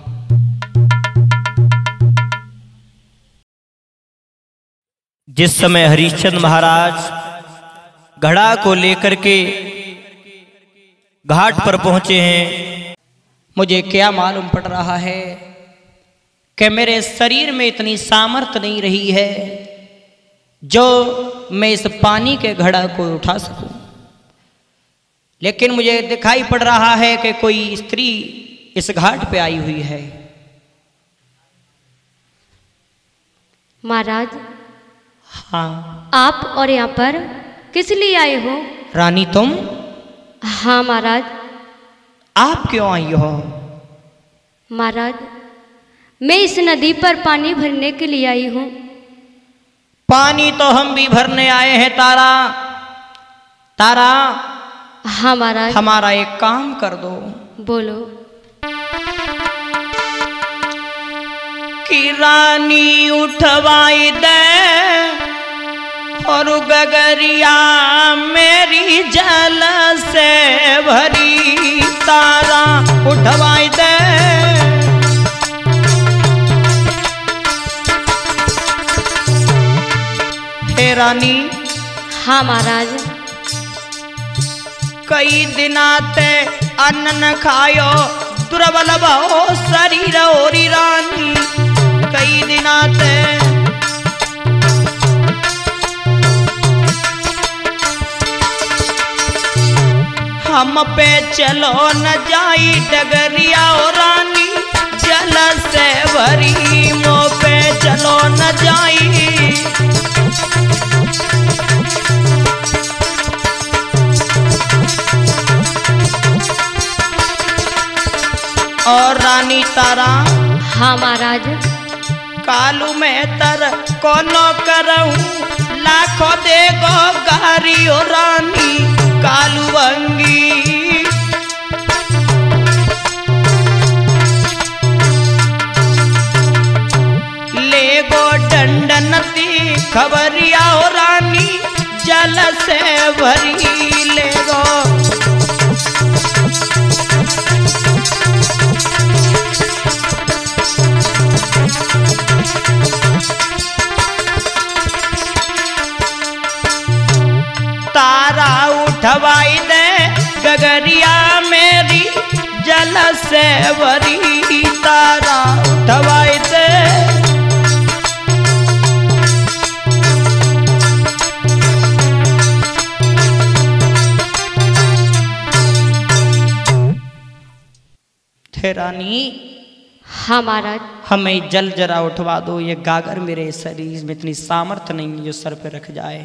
जिस समय हरिश्चंद्र महाराज घड़ा को लेकर के घाट पर पहुँचे हैं मुझे क्या मालूम पड़ रहा है? कि मेरे शरीर में इतनी सामर्थ्य नहीं रही है जो मैं इस पानी के घड़ा को उठा सकूँ। लेकिन मुझे दिखाई पड़ रहा है कि कोई स्त्री इस घाट पे आई हुई है। महाराज हाँ। आप और यहाँ पर किस लिए आए हो? रानी तुम? हाँ महाराज। आप क्यों आई हो? महाराज मैं इस नदी पर पानी भरने के लिए आई हूँ। पानी तो हम भी भरने आए हैं तारा। तारा हमारा हमारा एक काम कर दो। बोलो। कि रानी उठवाई दे और गगरिया मेरी जल से भरी तारा उठवाई दे। हे रानी। हाँ महाराज। कई दिनाते अन्न न खायो दुर्बल भो शरीर ओरी रानी। कई दिनाते हम पे चलो न जाई डगरिया ओ रानी। जल से भरी मो पे चलो न जाई। और रानी तारा। हाँ महाराज। कालू में तर कोनो करऊं लाखों देगो गारी ओ रानी कालू अंगी। ले गो डंडनती खबरिया रानी जल से भरी ले। उठवाई दे गगरिया मेरी जल से भरी तारा उठवाई दे रानी हाँ महाराज। हमें जल जरा उठवा दो ये गागर मेरे शरीर में इतनी सामर्थ्य नहीं है जो सर पे रख जाए।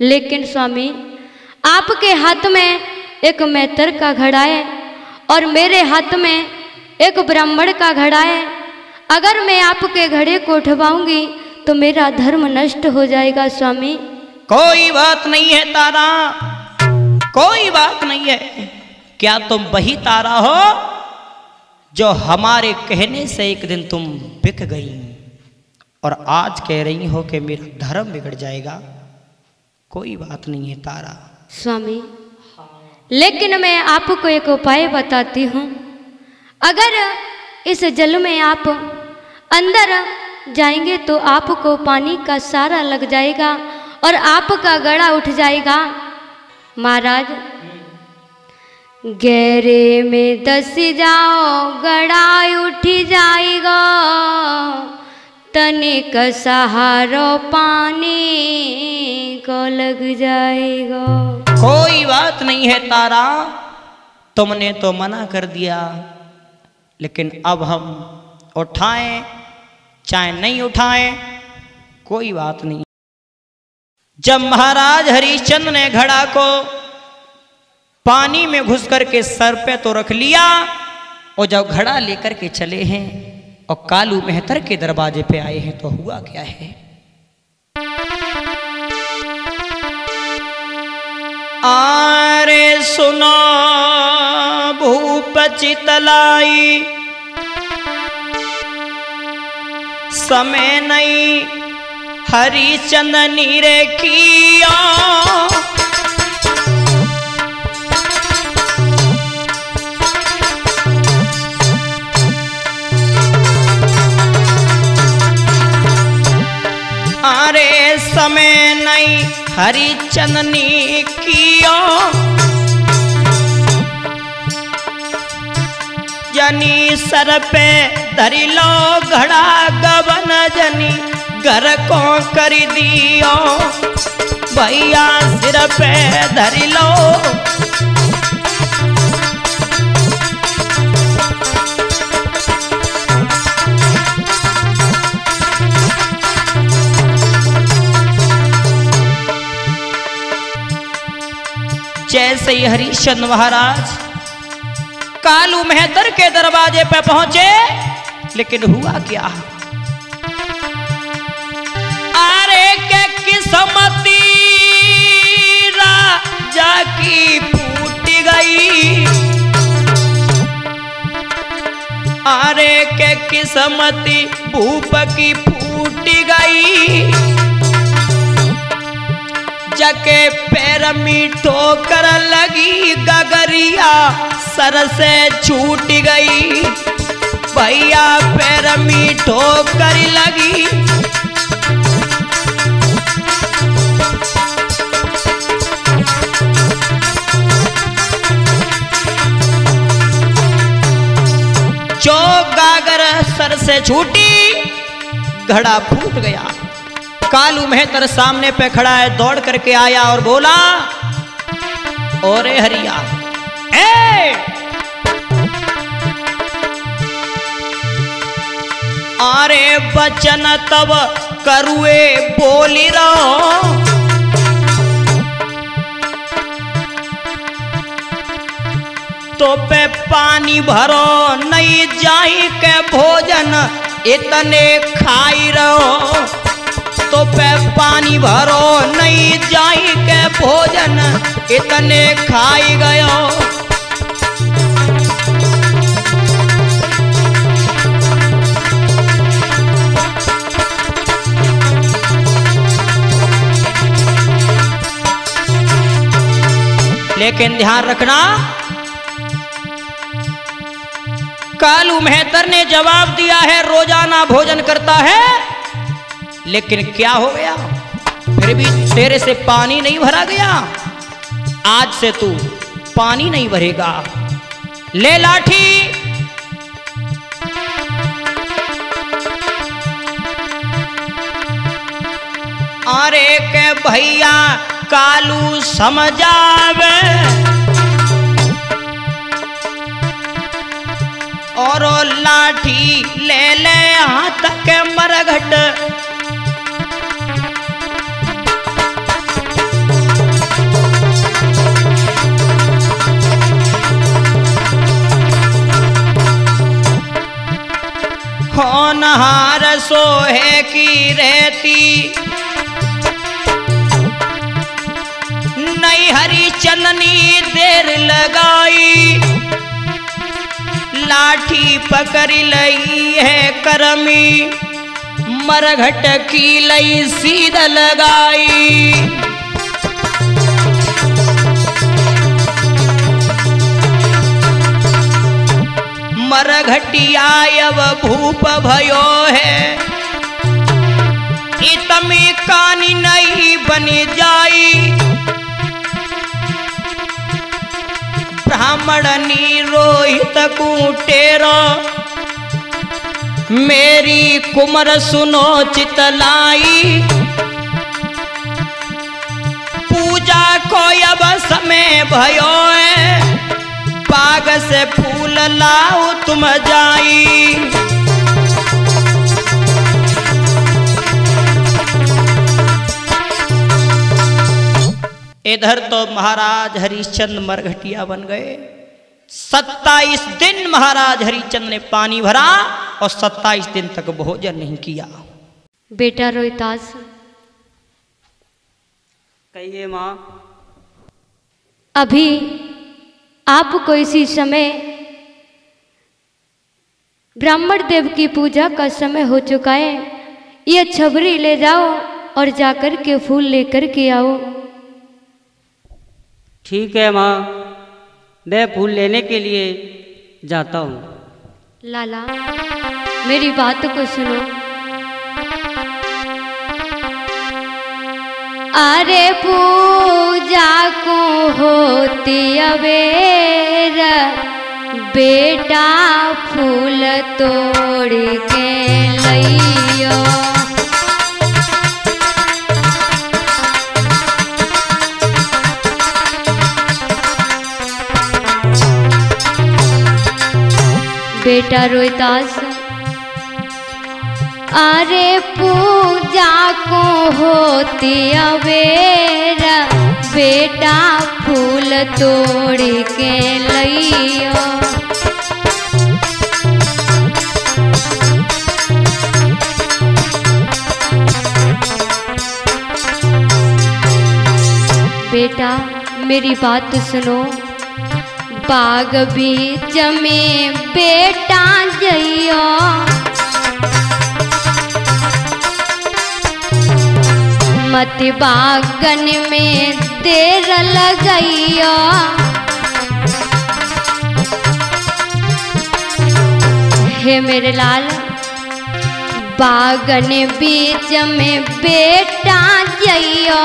लेकिन स्वामी, आपके हाथ में एक मैतर का घड़ा है और मेरे हाथ में एक ब्राह्मण का घड़ा है। अगर मैं आपके घड़े को उठवाऊँगी तो मेरा धर्म नष्ट हो जाएगा स्वामी। कोई बात नहीं है तारा। कोई बात नहीं है। क्या तुम वही तारा हो जो हमारे कहने से एक दिन तुम बिक गई? और आज कह रही हो कि मेरा धर्म बिगड़ जाएगा। कोई बात नहीं है, तारा। स्वामी, लेकिन मैं आपको एक उपाय बताती हूँ। अगर इस जल में आप अंदर जाएँगे तो आपको पानी का सारा लग जाएगा और आपका गड़ा उठ जाएगा। महाराज, गहरे में दस जाओ गड़ा उठ जाएगा। तनिक सहारो पानी को लग जाएगा। कोई बात नहीं है तारा, तुमने तो मना कर दिया। लेकिन अब हम उठाएँ, चाहे नहीं उठाएँ, कोई बात नहीं। जब महाराज हरिश्चंद्र ने घड़ा को पानी में घुस करके सर पे तो रख लिया, और जब घड़ा लेकर के चले हैं और कालू मेहतर के दरवाजे पे आए हैं तो हुआ क्या है? आरे सुनो भूप चितलाई समय नहीं हरिचंद नीरे किया। अरे समय नहीं हरिचंदनी कियो। जनी सर पे धरी लो घड़ा गबन, जनी घर को कर दियो। भैया सिर पे धरी लो जैसे ही हरिश्चंद्र महाराज कालू मेहतर के दरवाजे पे पहुँचे, लेकिन हुआ क्या? अरे के किस्मती राजा की फूट गई। अरे के किस्मती भूप की फूट गई। जके पैर में ठोकर लगी गगरिया, सर से छूट गई। भैया पैर में ठोकर लगी। जो गागर सर से छूटी, घड़ा फूट गया। कालू मेहतर सामने पे खड़ा है, दौड़ करके आया और बोला, ओरे हरिया, ए! अरे बचन तब करुए बोली रहो तो पे पानी भरो नहीं जाई के भोजन, इतने खाई रहो तो पे पानी भरो नहीं जाई के भोजन, इतने खाई गयो। लेकिन ध्यान रखना, कालू मेहतर ने जवाब दिया है, रोज़ाना भोजन करता है। लेकिन क्या हो गया? फिर भी तेरे से पानी नहीं भरा गया। आज से तू पानी नहीं भरेगा। ले लाठी। अरे के भैया, कालू समझावे। और लाठी ले ले हाथ के मरघट। होनहार सोहे की रहती नई हरी चननी देर लगाई। लाठी पकड़ लई है करमी। मरघट की लई सीध लगाई। मरघटिया अब भूप भयो है। इतमी कानी नहीं बनी जाई। ब्राह्मण रोहित कुटेरो। मेरी कुमर सुनो चितलाई पूजा को अब समय भयो है। बाग से फूल लाओ तुम जाई। इधर तो महाराज हरिश्चंद्र मरघटिया बन गए। सत्ताईस दिन महाराज हरिश्चंद्र ने पानी भरा और सत्ताईस दिन तक भोजन नहीं किया। बेटा रोहितास। कहिए माँ। अभी आपको इसी समय ब्राह्मण देव की पूजा का समय हो चुका है। ये छबरी ले जाओ और जाकर के फूल लेकर के आओ। ठीक है माँ मैं फूल लेने के लिए जाता हूँ। लाला मेरी बात को सुनो। अरे पूजा को होती अबेर बेटा फूल तोड़ के लइयो। बेटा रोहितास अरे पूजा को होती अबेरा बेटा फूल तोड़ के लइयो। बेटा, मेरी बात सुनो। बाग बीच में बेटा जइयो। मत बागन में देर लगइयो हे मेरे लाल, बागन बीच में बेटा जइयो।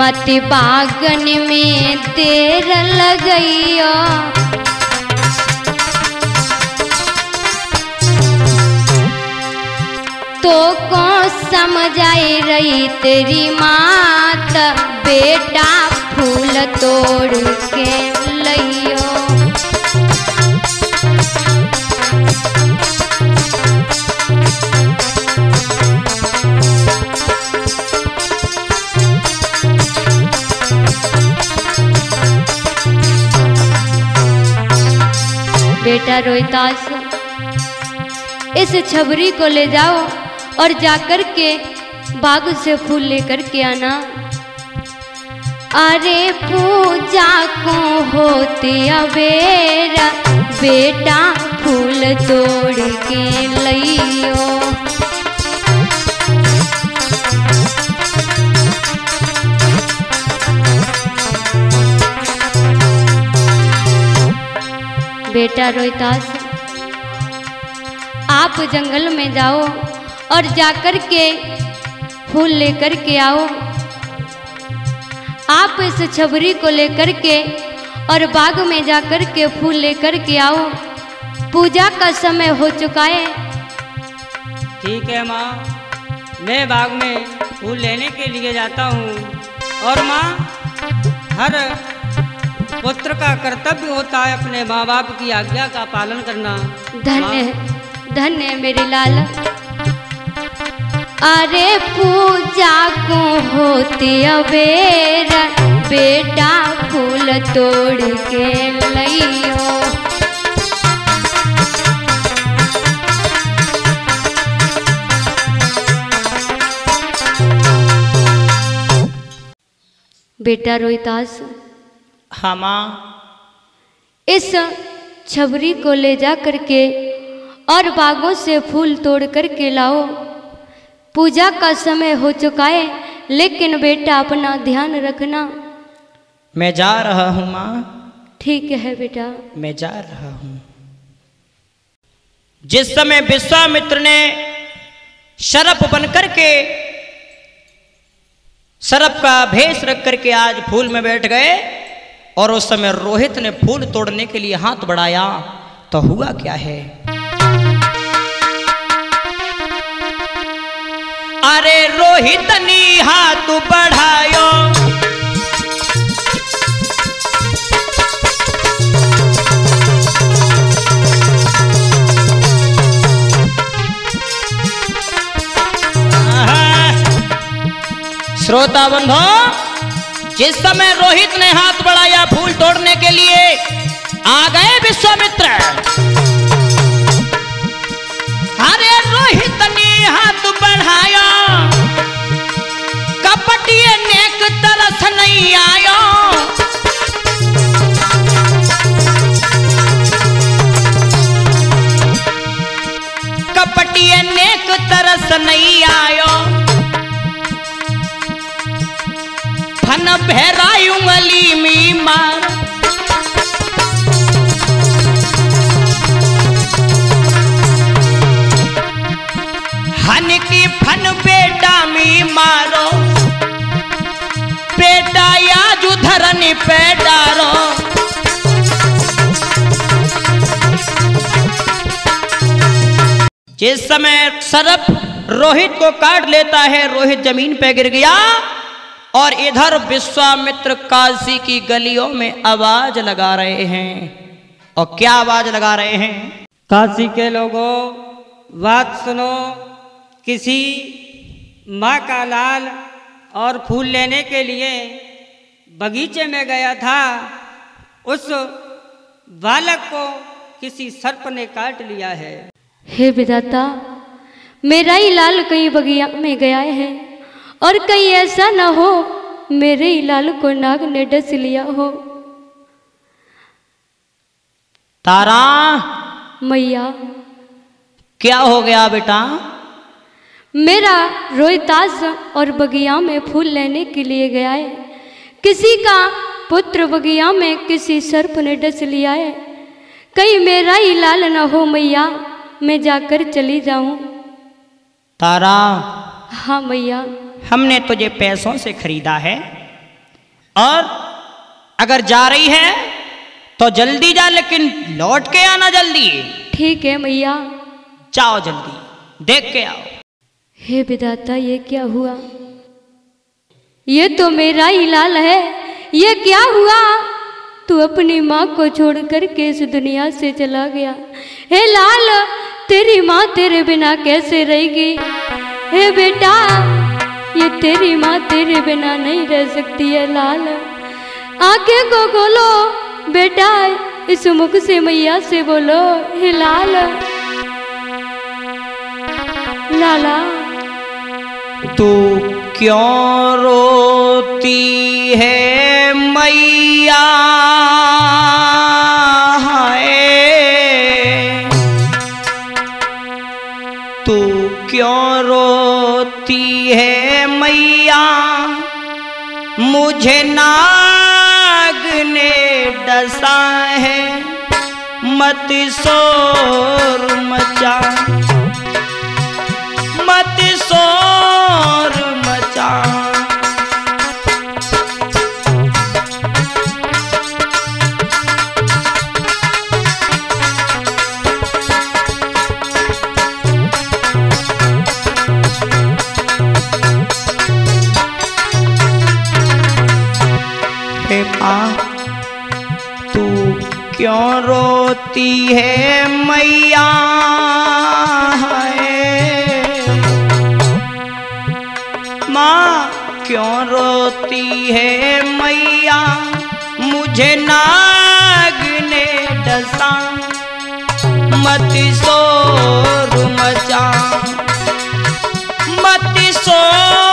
मत बागन में देर लगइयो तो को समझाई रही तेरी मात। बेटा फूल तोड़ के लइयो। बेटा रोहितास, इस छबरी को ले जाओ। और जाकर के बाग से फूल लेकर के आना। अरे पूजा को होती अबेरा, बेटा फूल तोड़ के लइयो। बेटा रोहितास, आप जंगल में जाओ। और जाकर के फूल लेकर के आओ। आप इस छबरी को लेकर के और बाग में जाकर के फूल लेकर के आओ। पूजा का समय हो चुका है। ठीक है माँ। मैं बाग में फूल लेने के लिए जाता हूँ। और माँ हर पुत्र का कर्तव्य होता है अपने माँ बाप की आज्ञा का पालन करना। धन्य धन्य मेरे लाल। अरे पूजा को होती अबेर बेटा फूल तोड़ के लइयो बेटा रोहितास हाँ माँ। इस छबरी को ले जा करके और बागों से फूल तोड़ करके लाओ। पूजा का समय हो चुका है लेकिन बेटा अपना ध्यान रखना। मैं जा रहा हूँ माँ। ठीक है बेटा। मैं जा रहा हूँ। जिस समय विश्वामित्र ने शरप बनकर के सरप का भेष रख करके आज फूल में बैठ गए और उस समय रोहित ने फूल तोड़ने के लिए हाथ बढ़ाया तो हुआ क्या है? अरे रोहित नी हाथ बढ़ायो। श्रोता बंधो, जिस समय रोहित ने हाथ बढ़ाया फूल तोड़ने के लिए, आ गए विश्वामित्र। अरे रोहित ने बढ़ाया कपटिए नेक तरस नहीं आयो। कपटिए नेक तरस नहीं आयो। फन भैरायु गली में मार। मारो। बेटा या जुधरन पे डारो। जिस समय सरप रोहित को काट लेता है, रोहित ज़मीन पे गिर गया और इधर विश्वामित्र काशी की गलियों में आवाज़ लगा रहे हैं। और क्या आवाज़ लगा रहे हैं? काशी के लोगों, बात सुनो, किसी माँ का लाल और फूल लेने के लिए बगीचे में गया था उस बालक को किसी सर्प ने काट लिया है। हे विधाता मेरा ही लाल कहीं बगिया में गया है और कहीं ऐसा ना हो मेरे ही लाल को नाग ने डस लिया हो। तारा मैया क्या हो गया बेटा? मेरा रोहितास और बगिया में फूल लेने के लिए गया है। किसी का पुत्र बगिया में किसी सर्प ने डस लिया है। कहीं मेरा ही लाल न हो मैया मैं जाकर चली जाऊँ। तारा हाँ मैया। हमने तुझे पैसों से खरीदा है और अगर जा रही है तो जल्दी जा लेकिन लौट के आना जल्दी। ठीक है मैया। जाओ जल्दी देख के आओ। हे विधाता, ये क्या हुआ? ये तो मेरा ही लाल है, ये क्या हुआ? तू अपनी माँ को छोड़ करके इस दुनिया से चला गया। हे लाल, तेरी माँ तेरे बिना कैसे रहेगी? हे बेटा, ये तेरी माँ तेरे बिना नहीं रह सकती है लाल। आँखें को खोलो, बेटा, इस मुख से मैया से बोलो, हे लाल। लाला। तू क्यों रोती है मैया? है तू क्यों रोती है मैया? मुझे नाग ने डसा है। मत शोर मचा। शोर मचा। हे माँ रोती है मैया? क्यों रोती है मैया? मुझे नाग ने डसा। मत शोर मचा। मत शोर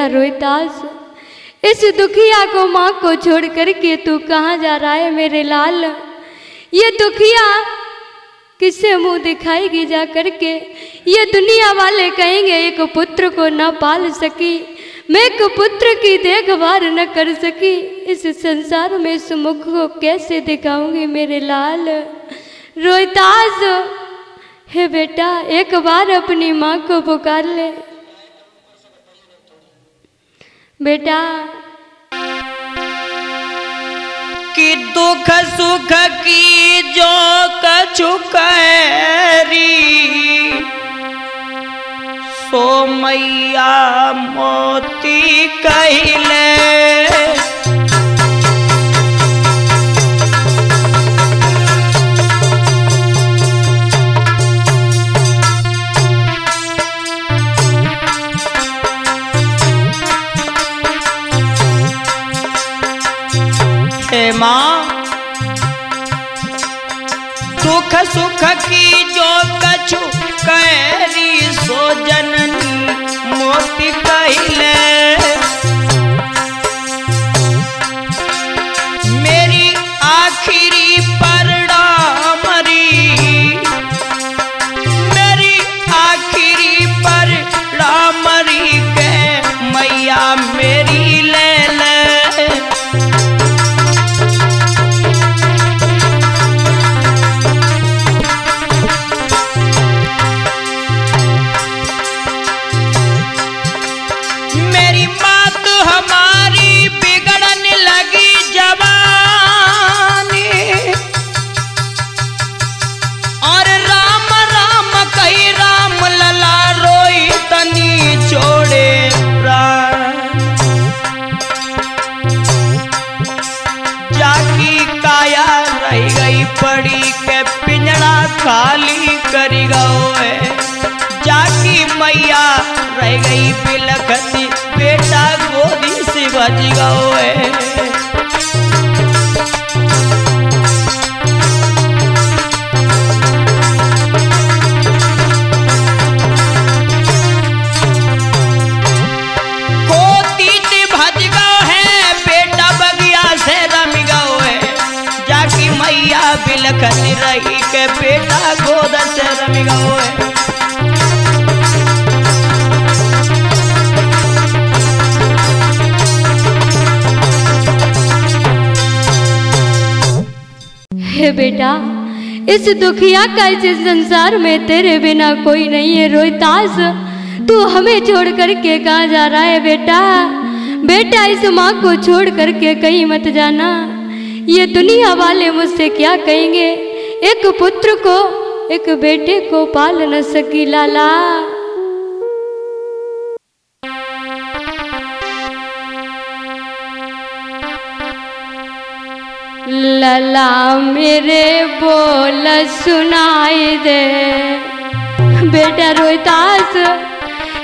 बेटा रोहितास इस दुखिया को माँ को छोड़ करके तू कहाँ जा रहा है मेरे लाल? ये दुखिया किससे मुँह दिखाएगी जा करके? ये दुनिया वाले कहेंगे, एक पुत्र को न पाल सकी। मैं एक पुत्र की देखभाल न कर सकी। इस संसार में इस मुख को कैसे दिखाऊँगी मेरे लाल? रोहितास हे बेटा, एक बार अपनी माँ को पुकार ले। बेटा। कि दुख सुख की जो कछु कैरी सो मैया मोती कहले। माँ। दुख सुख की जो कछु कैरी सो जननी मोती कहले इस दुखिया का इस संसार में तेरे बिना कोई नहीं है, रोहितास, तू हमें छोड़ करके कहाँ जा रहा है बेटा? बेटा, इस माँ को छोड़ करके कहीं मत जाना। ये दुनिया वाले मुझसे क्या कहेंगे? एक पुत्र को, एक बेटे को पाल न सकी, लाला। लला मेरे बोल सुनाई दे। बेटा रोहितास,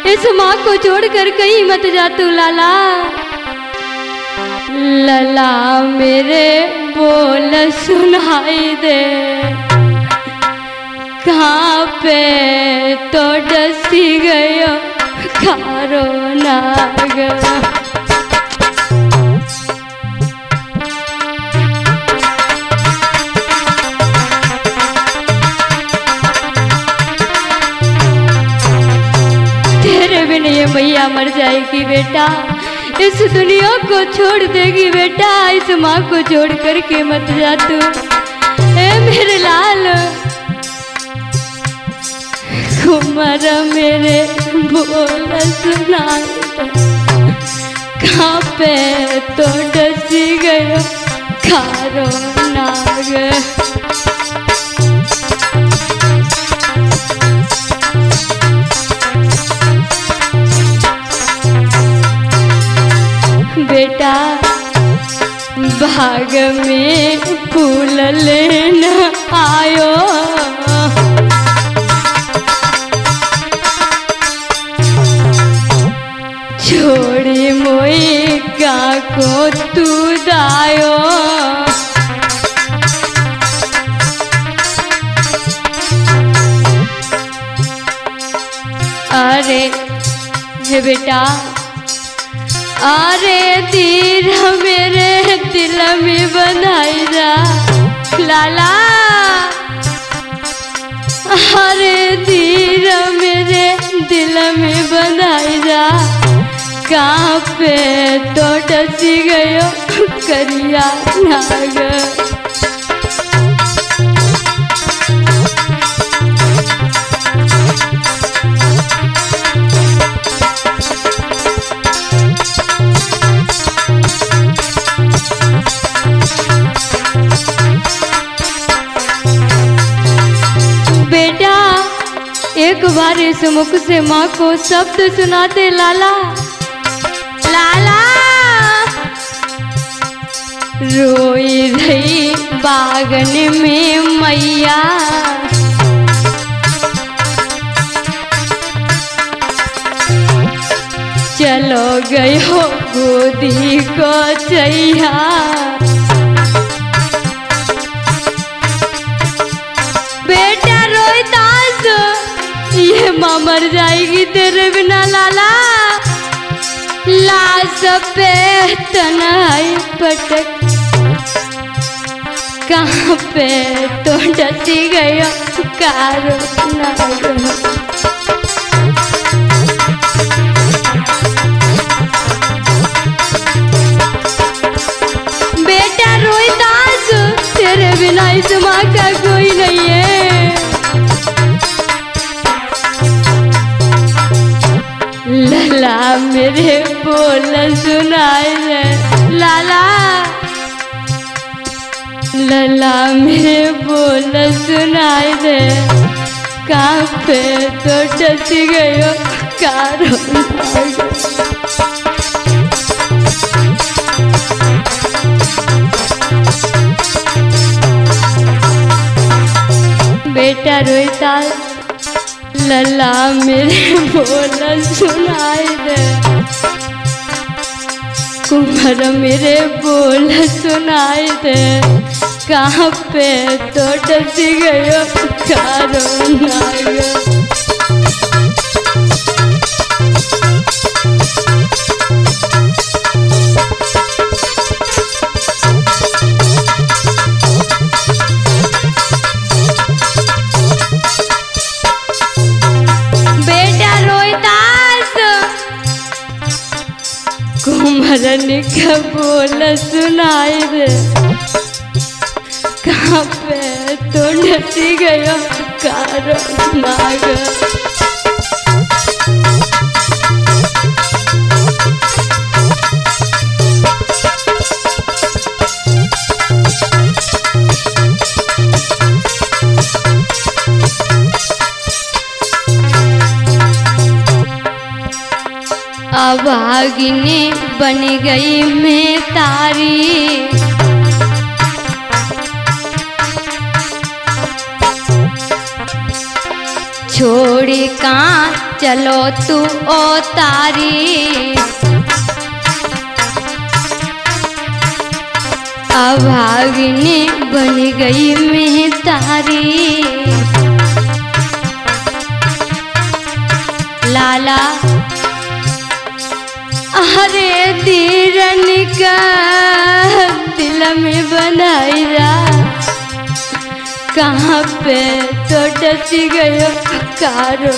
इस माँ को छोड़कर कहीं मत जा तू लाला। लला मेरे बोल सुनाई दे। कहाँ पे तो डसी गयो, खारो नाग। तेरे बिन ये मैया मर जाएगी बेटा। इस दुनिया को छोड़ देगी बेटा। इस माँ को छोड़ करके मत जा तू। ए मेरे लाल कुमार मेरे बोल सुना। कहाँ पे तो डसी गयो खारो नाग। बेटा, भाग में फूल लेना आयो। छोड़ी मोई का को तू दायो। अरे, हे बेटा अरे तीर मेरे दिल में बनाई जा। लाला। अरे तीर मेरे दिल में बनाई जा। कहाँ पे तो डसी गयो करिया नाग। एक बार इस मुख से माँ को शब्द सुनाते लाला। लाला। रोई रही बागन में मैया। चलो हो गोदी को चैया। ये माँ मर जाएगी तेरे बिना, लाला। लाश पे तनाई पटक। कहाँ पे तो डसी गयो कारो तेरे बिना इस माँ का कोई नहीं है। मेरे बोल सुनाए रे। लाला। लला मेरे बोल सुनाए दे कहाँ तो डस गयो कारो बेटा रोहिता लला मेरे बोल सुनाई दे कुमार मेरे बोल सुनाई दे कहाँ पे तो डस गयो कारो नाग सुनाई कहाँ पे तो नटी गया कारो नाग अभागिनी बन गई मैं तारी। छोड़ी कान चलो तू ओ तारी अभागिनी बन गई मैं तारी। लाला अरे तीरन का दिल में बनाई कहाँ पे तो डस गयो कारो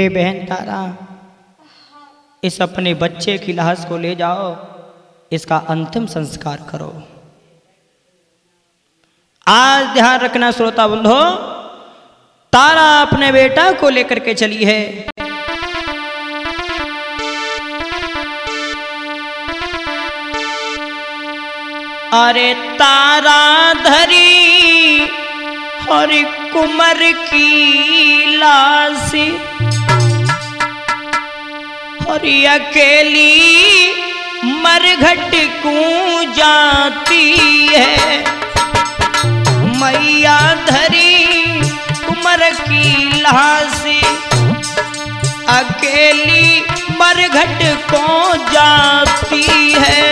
हे बहन तारा, इस अपने बच्चे की लाश को ले जाओ, इसका अंतिम संस्कार करो। आज ध्यान रखना श्रोता बंधो, तारा अपने बेटा को लेकर के चली है। अरे तारा धरी हरि कुमर की लाश हरि अकेली मरघट को जाती है? मैया धरी कुमर की लासी अकेली मरघट को जाती है?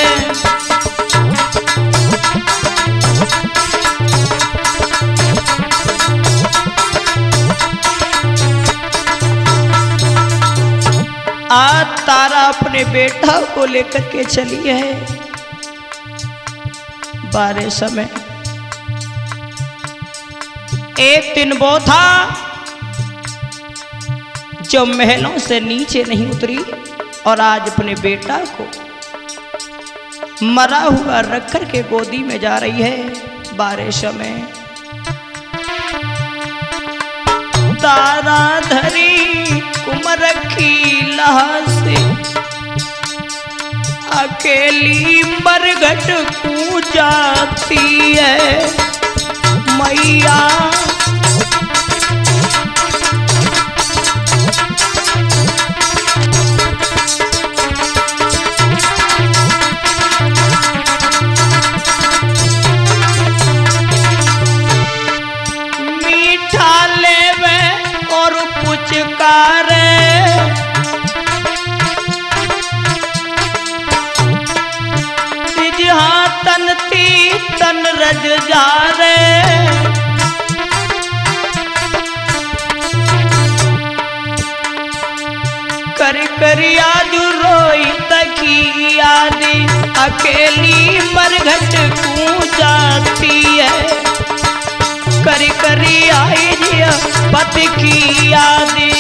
आज तारा अपने बेटा को लेकर के चली है। बारह समय। एक दिन वो था जो महलों से नीचे नहीं उतरी और आज अपने बेटा को मरा हुआ रख कर के गोदी में जा रही है। बारिश में तारा धरी कुमर की लहसे अकेली मरघट पूजाती जाती है। मैया करिया रोई तकी यादी अकेली मरघट कू जाती है। करी करी आई जिया पति की यादी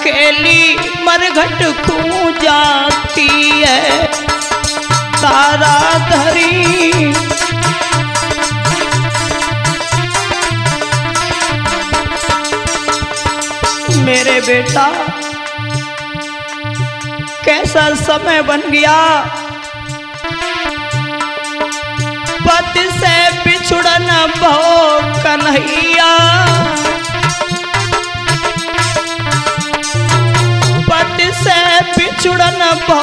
अकेली मरघट को जाती है। तारा धरी। मेरे बेटा, कैसा समय बन गया? पति से बिछुड़न भो कन्हैया। से बिछुड़न भो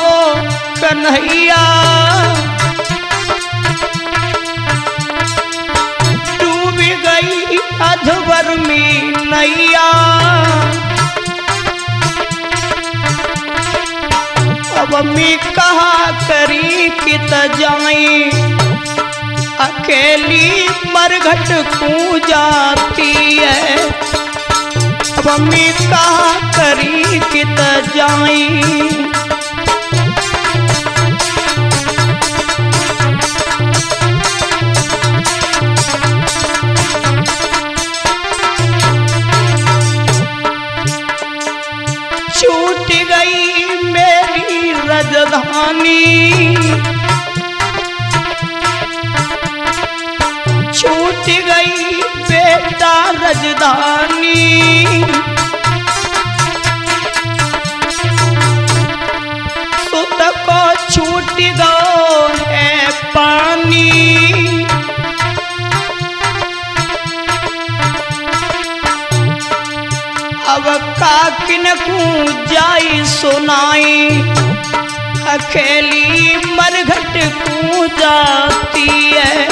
कन्हैया डूब गई अधवर में नैया अब मैं कहा करी कित जाई। अकेली मरघट को जाती है। करी कित जाई। छूट गई मेरी रजधानी। गई बेटा रजधानी। काकिन को जाई सुनाई, अकेली मरघट को जाती है।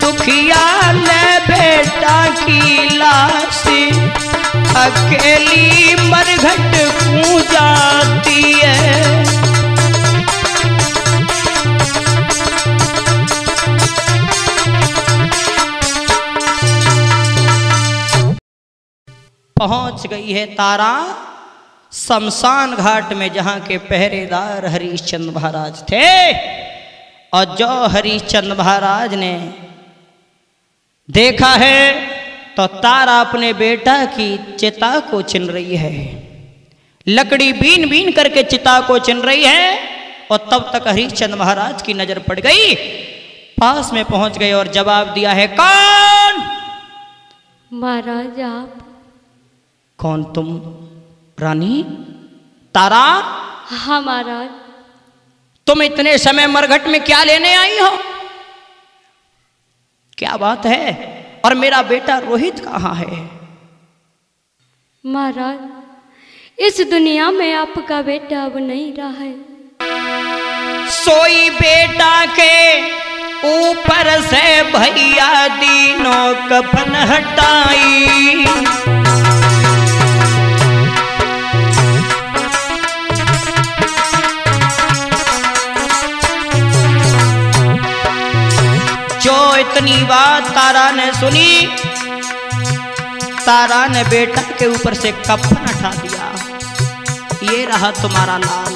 दुखिया ने बेटा की लाश, अकेली मरघट को जाती है। पहुँच गई है तारा शमशान घाट में जहाँ के पहरेदार हरिश्चंद्र महाराज थे। और जो हरिश्चंद्र महाराज ने देखा है तो तारा अपने बेटा की चिता को चिन रही है। लकड़ी बीन बीन करके चिता को चिन रही है, और तब तक हरिश्चंद्र महाराज की नज़र पड़ गई। पास में पहुँच गए और जवाब दिया है, कौन? महाराज, आप कौन तुम? रानी? तारा? हाँ महाराज। तुम इतने समय मरघट में क्या लेने आई हो? क्या बात है? और मेरा बेटा रोहित कहाँ है? महाराज इस दुनिया में आपका बेटा अब नहीं रहा है। सोई बेटा के ऊपर से भैया दीनों कफन हटाई। इतनी बात तारा ने सुनी। तारा ने बेटा के ऊपर से कफन हटा दिया। ये रहा तुम्हारा लाल।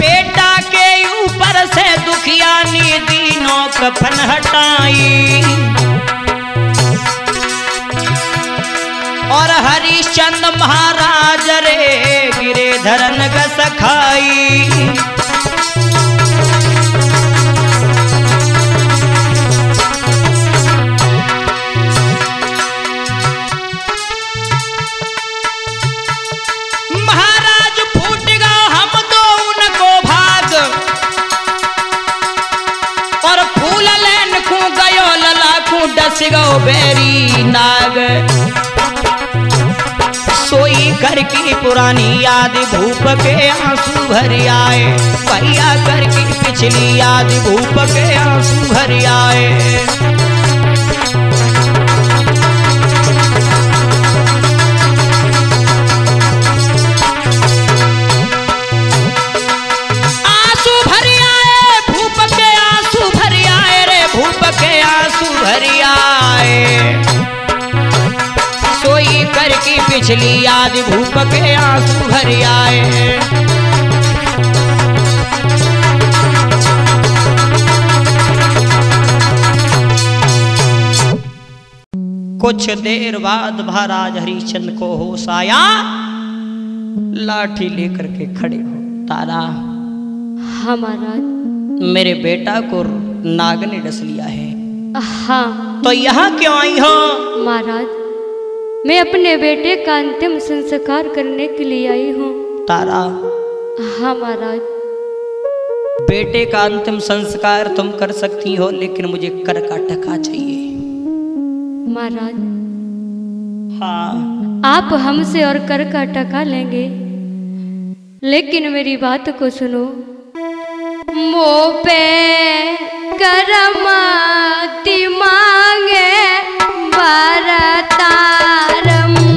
बेटा के ऊपर से दुखिया नी दीनों कफन हटाई। और हरिश्चंद्र महाराज रे गिरे धरन का सखाई डस गो बेरी नाग। सोई घर की पुरानी याद भूप के आँसू भर आए। भैया घर की पिछली याद भूप के आँसू भर आए। पिछली याद भूप के आँसू भर आए। कुछ देर बाद महाराज हरिश्चंद्र को होश आया। लाठी लेकर के खड़े हो तारा। हाँ महाराज। मेरे बेटा को नाग ने डस लिया है। हाँ। तो यहाँ क्यों आई हो? महाराज। मैं अपने बेटे का अंतिम संस्कार करने के लिए आई हूँ। तारा। हाँ महाराज। बेटे का अंतिम संस्कार तुम कर सकती हो लेकिन मुझे कर का टका चाहिए। महाराज। हाँ। आप हमसे और कर का टका लेंगे। लेकिन मेरी बात को सुनो। मो पे करमाती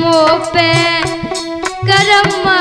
ोपे करमा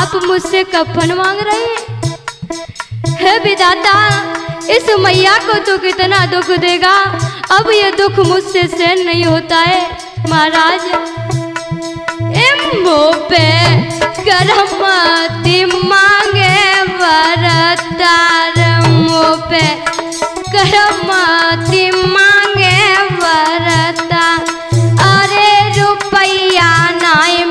आप मुझसे कफन मांग रहे हैं? हे विदाता इस मैया को तो कितना दुख देगा? अब ये दुख मुझसे सहन नहीं होता है, महाराज। इम्बो पे करमती मांगे वरदार। पे करमती मांगे वरदा अरे रुपया नाय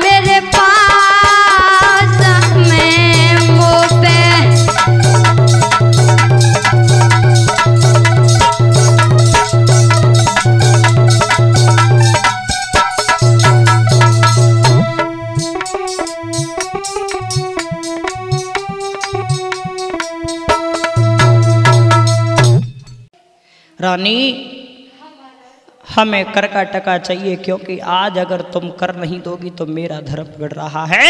रानी, हमें कर का टका चाहिए क्योंकि आज अगर तुम कर नहीं दोगी तो मेरा धर्म बिगड़ रहा है।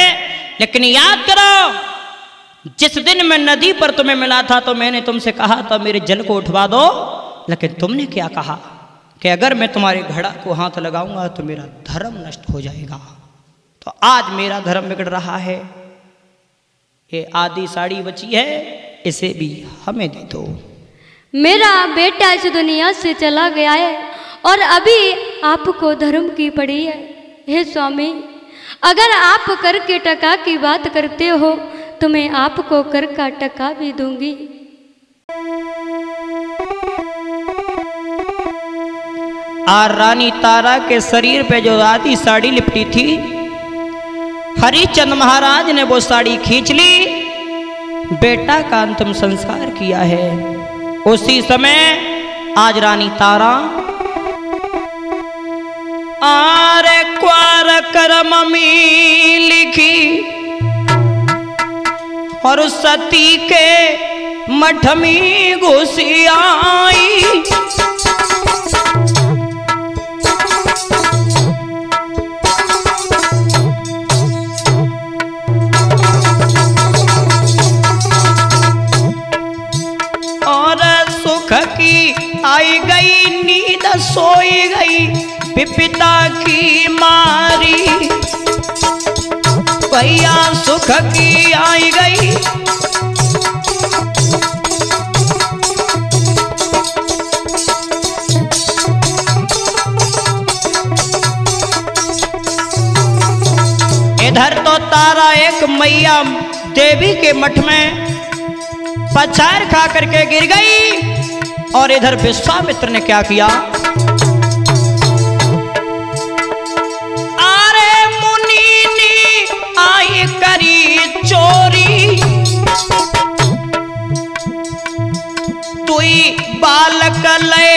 लेकिन याद करो, जिस दिन मैं नदी पर तुम्हें मिला था तो मैंने तुमसे कहा था मेरे जल को उठवा दो। लेकिन तुमने क्या कहा कि अगर मैं तुम्हारे घड़ा को हाथ लगाऊँगा तो मेरा धर्म नष्ट हो जाएगा। तो आज मेरा धर्म बिगड़ रहा है। ये आधी साड़ी बची है, इसे भी हमें दे दो। मेरा बेटा इस दुनिया से चला गया है और अभी आपको धर्म की पड़ी है। हे स्वामी, अगर आप कर के टका की बात करते हो तो मैं आपको कर का टका भी दूँगी। और रानी तारा के शरीर पे जो राती साड़ी लिपटी थी, हरिचंद महाराज ने वो साड़ी खींच ली। बेटा का अंतिम संस्कार किया है। उसी समय आज रानी तारा आर क्वार करम में लिखी और सती के मठ में घुसी आई। आई गई, नींद सोई गई, पिपिता की मारी। भैया सुख की आई गई। इधर तो तारा एक मैया देवी के मठ में पछाड़ खा करके गिर गई। और इधर विश्वामित्र ने क्या किया? अरे मुनि आई करी चोरी। तुई बालक ले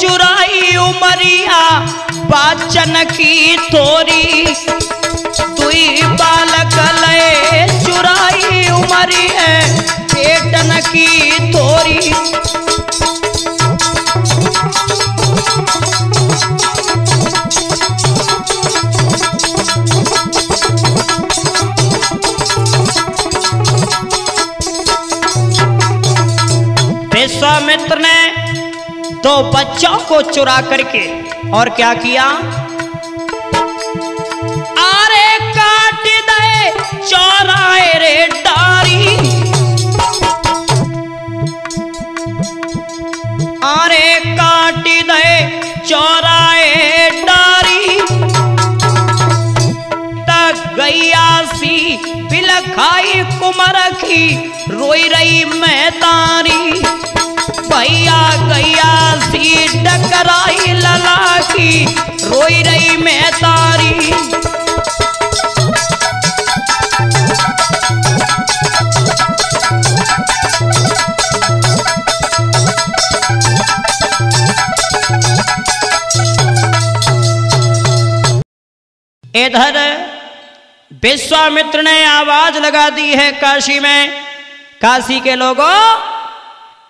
चुराई उमरिया पाचन की थोरी। तुई बालक ले चुराई उमरी है पेटन की थोरी। बच्चों को चुरा करके। और क्या किया? अरे काट दे चौराए रे डारी। अरे काट दे चौराए डारी। तक गैया सी, बिलखाई कुमर की, रोई रही मैं तारी। भैया गैया सी डकराई लला की, रोई रही मैं तारी। इधर विश्वामित्र ने आवाज़ लगा दी है काशी में। काशी के लोगों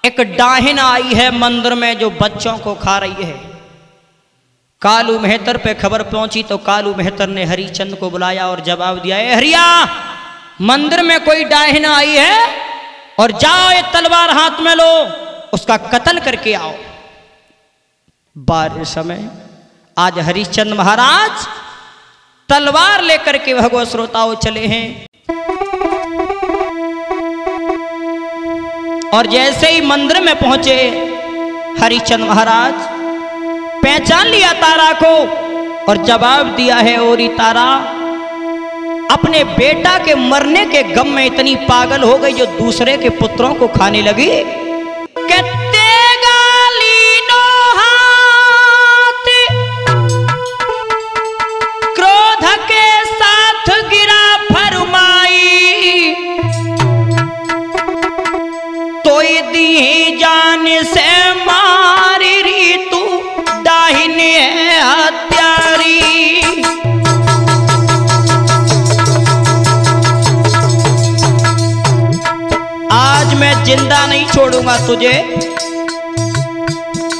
एक डाहिन आई है मंदिर में जो बच्चों को खा रही है। कालू मेहतर पे खबर पहुँची तो कालू मेहतर ने हरिचंद को बुलाया और जवाब दिया, "ए हरिया, मंदिर में कोई डाहिन आई है और जाओ ये तलवार हाथ में लो, उसका कत्ल करके आओ। बार समय, आज हरिश्चंद्र महाराज तलवार लेकर के भगवत श्रोताओं चले हैं। और जैसे ही मंदिर में पहुँचे, हरिचंद महाराज पहचान लिया तारा को और जवाब दिया है, ओरी तारा, अपने बेटा के मरने के गम में इतनी पागल हो गई जो दूसरे के पुत्रों को खाने लगी? कहते ज़िंदा नहीं छोड़ूँगा तुझे।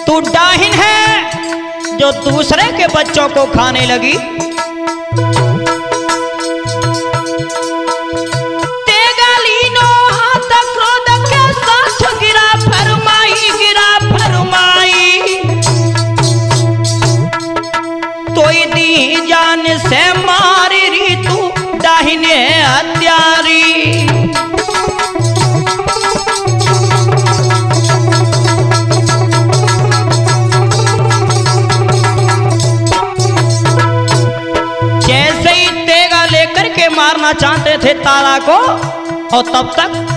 तू डाहिन है जो दूसरे के बच्चों को खाने लगी। मारना चाहते थे तारा को और तब तक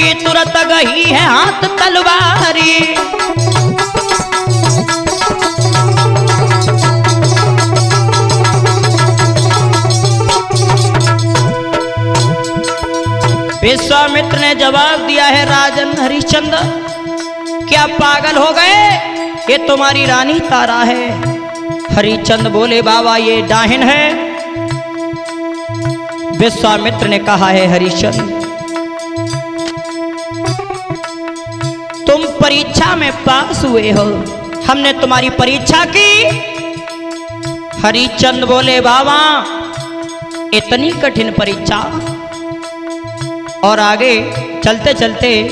की तुरंत गई है हाथ तलवारी। विश्वामित्र ने जवाब दिया है, राजन हरिश्चंद्र, क्या पागल हो गए? ये तुम्हारी रानी तारा है। हरिचंद बोले, बाबा, ये डाहिन है। विश्वामित्र ने कहा है हरिचंद में पास हुए हो। हमने तुम्हारी परीक्षा की। हरिचंद बोले, बाबा, इतनी कठिन परीक्षा। और आगे चलते चलते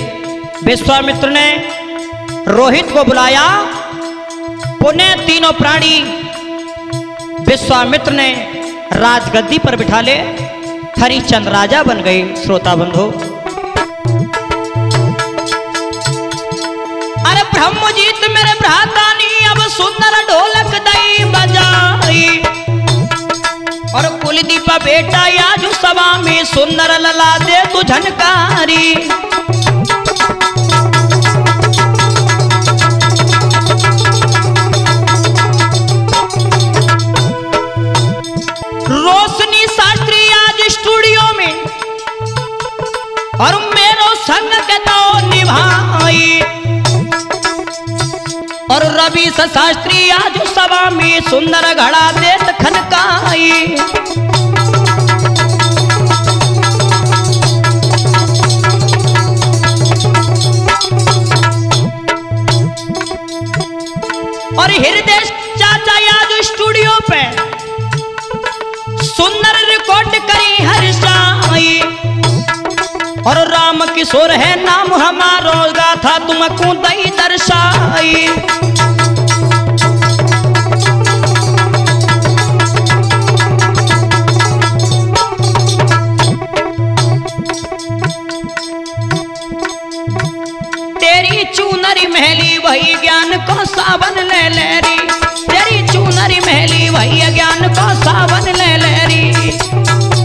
विश्वामित्र ने रोहित को बुलाया। पुनः तीनों प्राणी विश्वामित्र ने राजगद्दी पर बिठा ले। हरिचंद राजा बन गए, श्रोता बंधु। अरे ब्रह्मजीत मेरे भ्रातानी, अब सुंदर ढोलक दई बजाई। और कुलदीप बेटा याजु सभा में सुंदर लला दे तू झनकारी। रोशनी शास्त्री, आज स्टूडियो में और मेरो संग के तो निभाई। और रवि शास्त्री आज सभा में सुंदर घड़ा देत खनकाई। और हृदय तुम किशोर है नाम हमारो गाथा तुमको दई दर्शाई? तेरी चूनरी महली वही ज्ञान को सावन ले ले तेरी चूनरी महली वही ज्ञान को सावन ले ले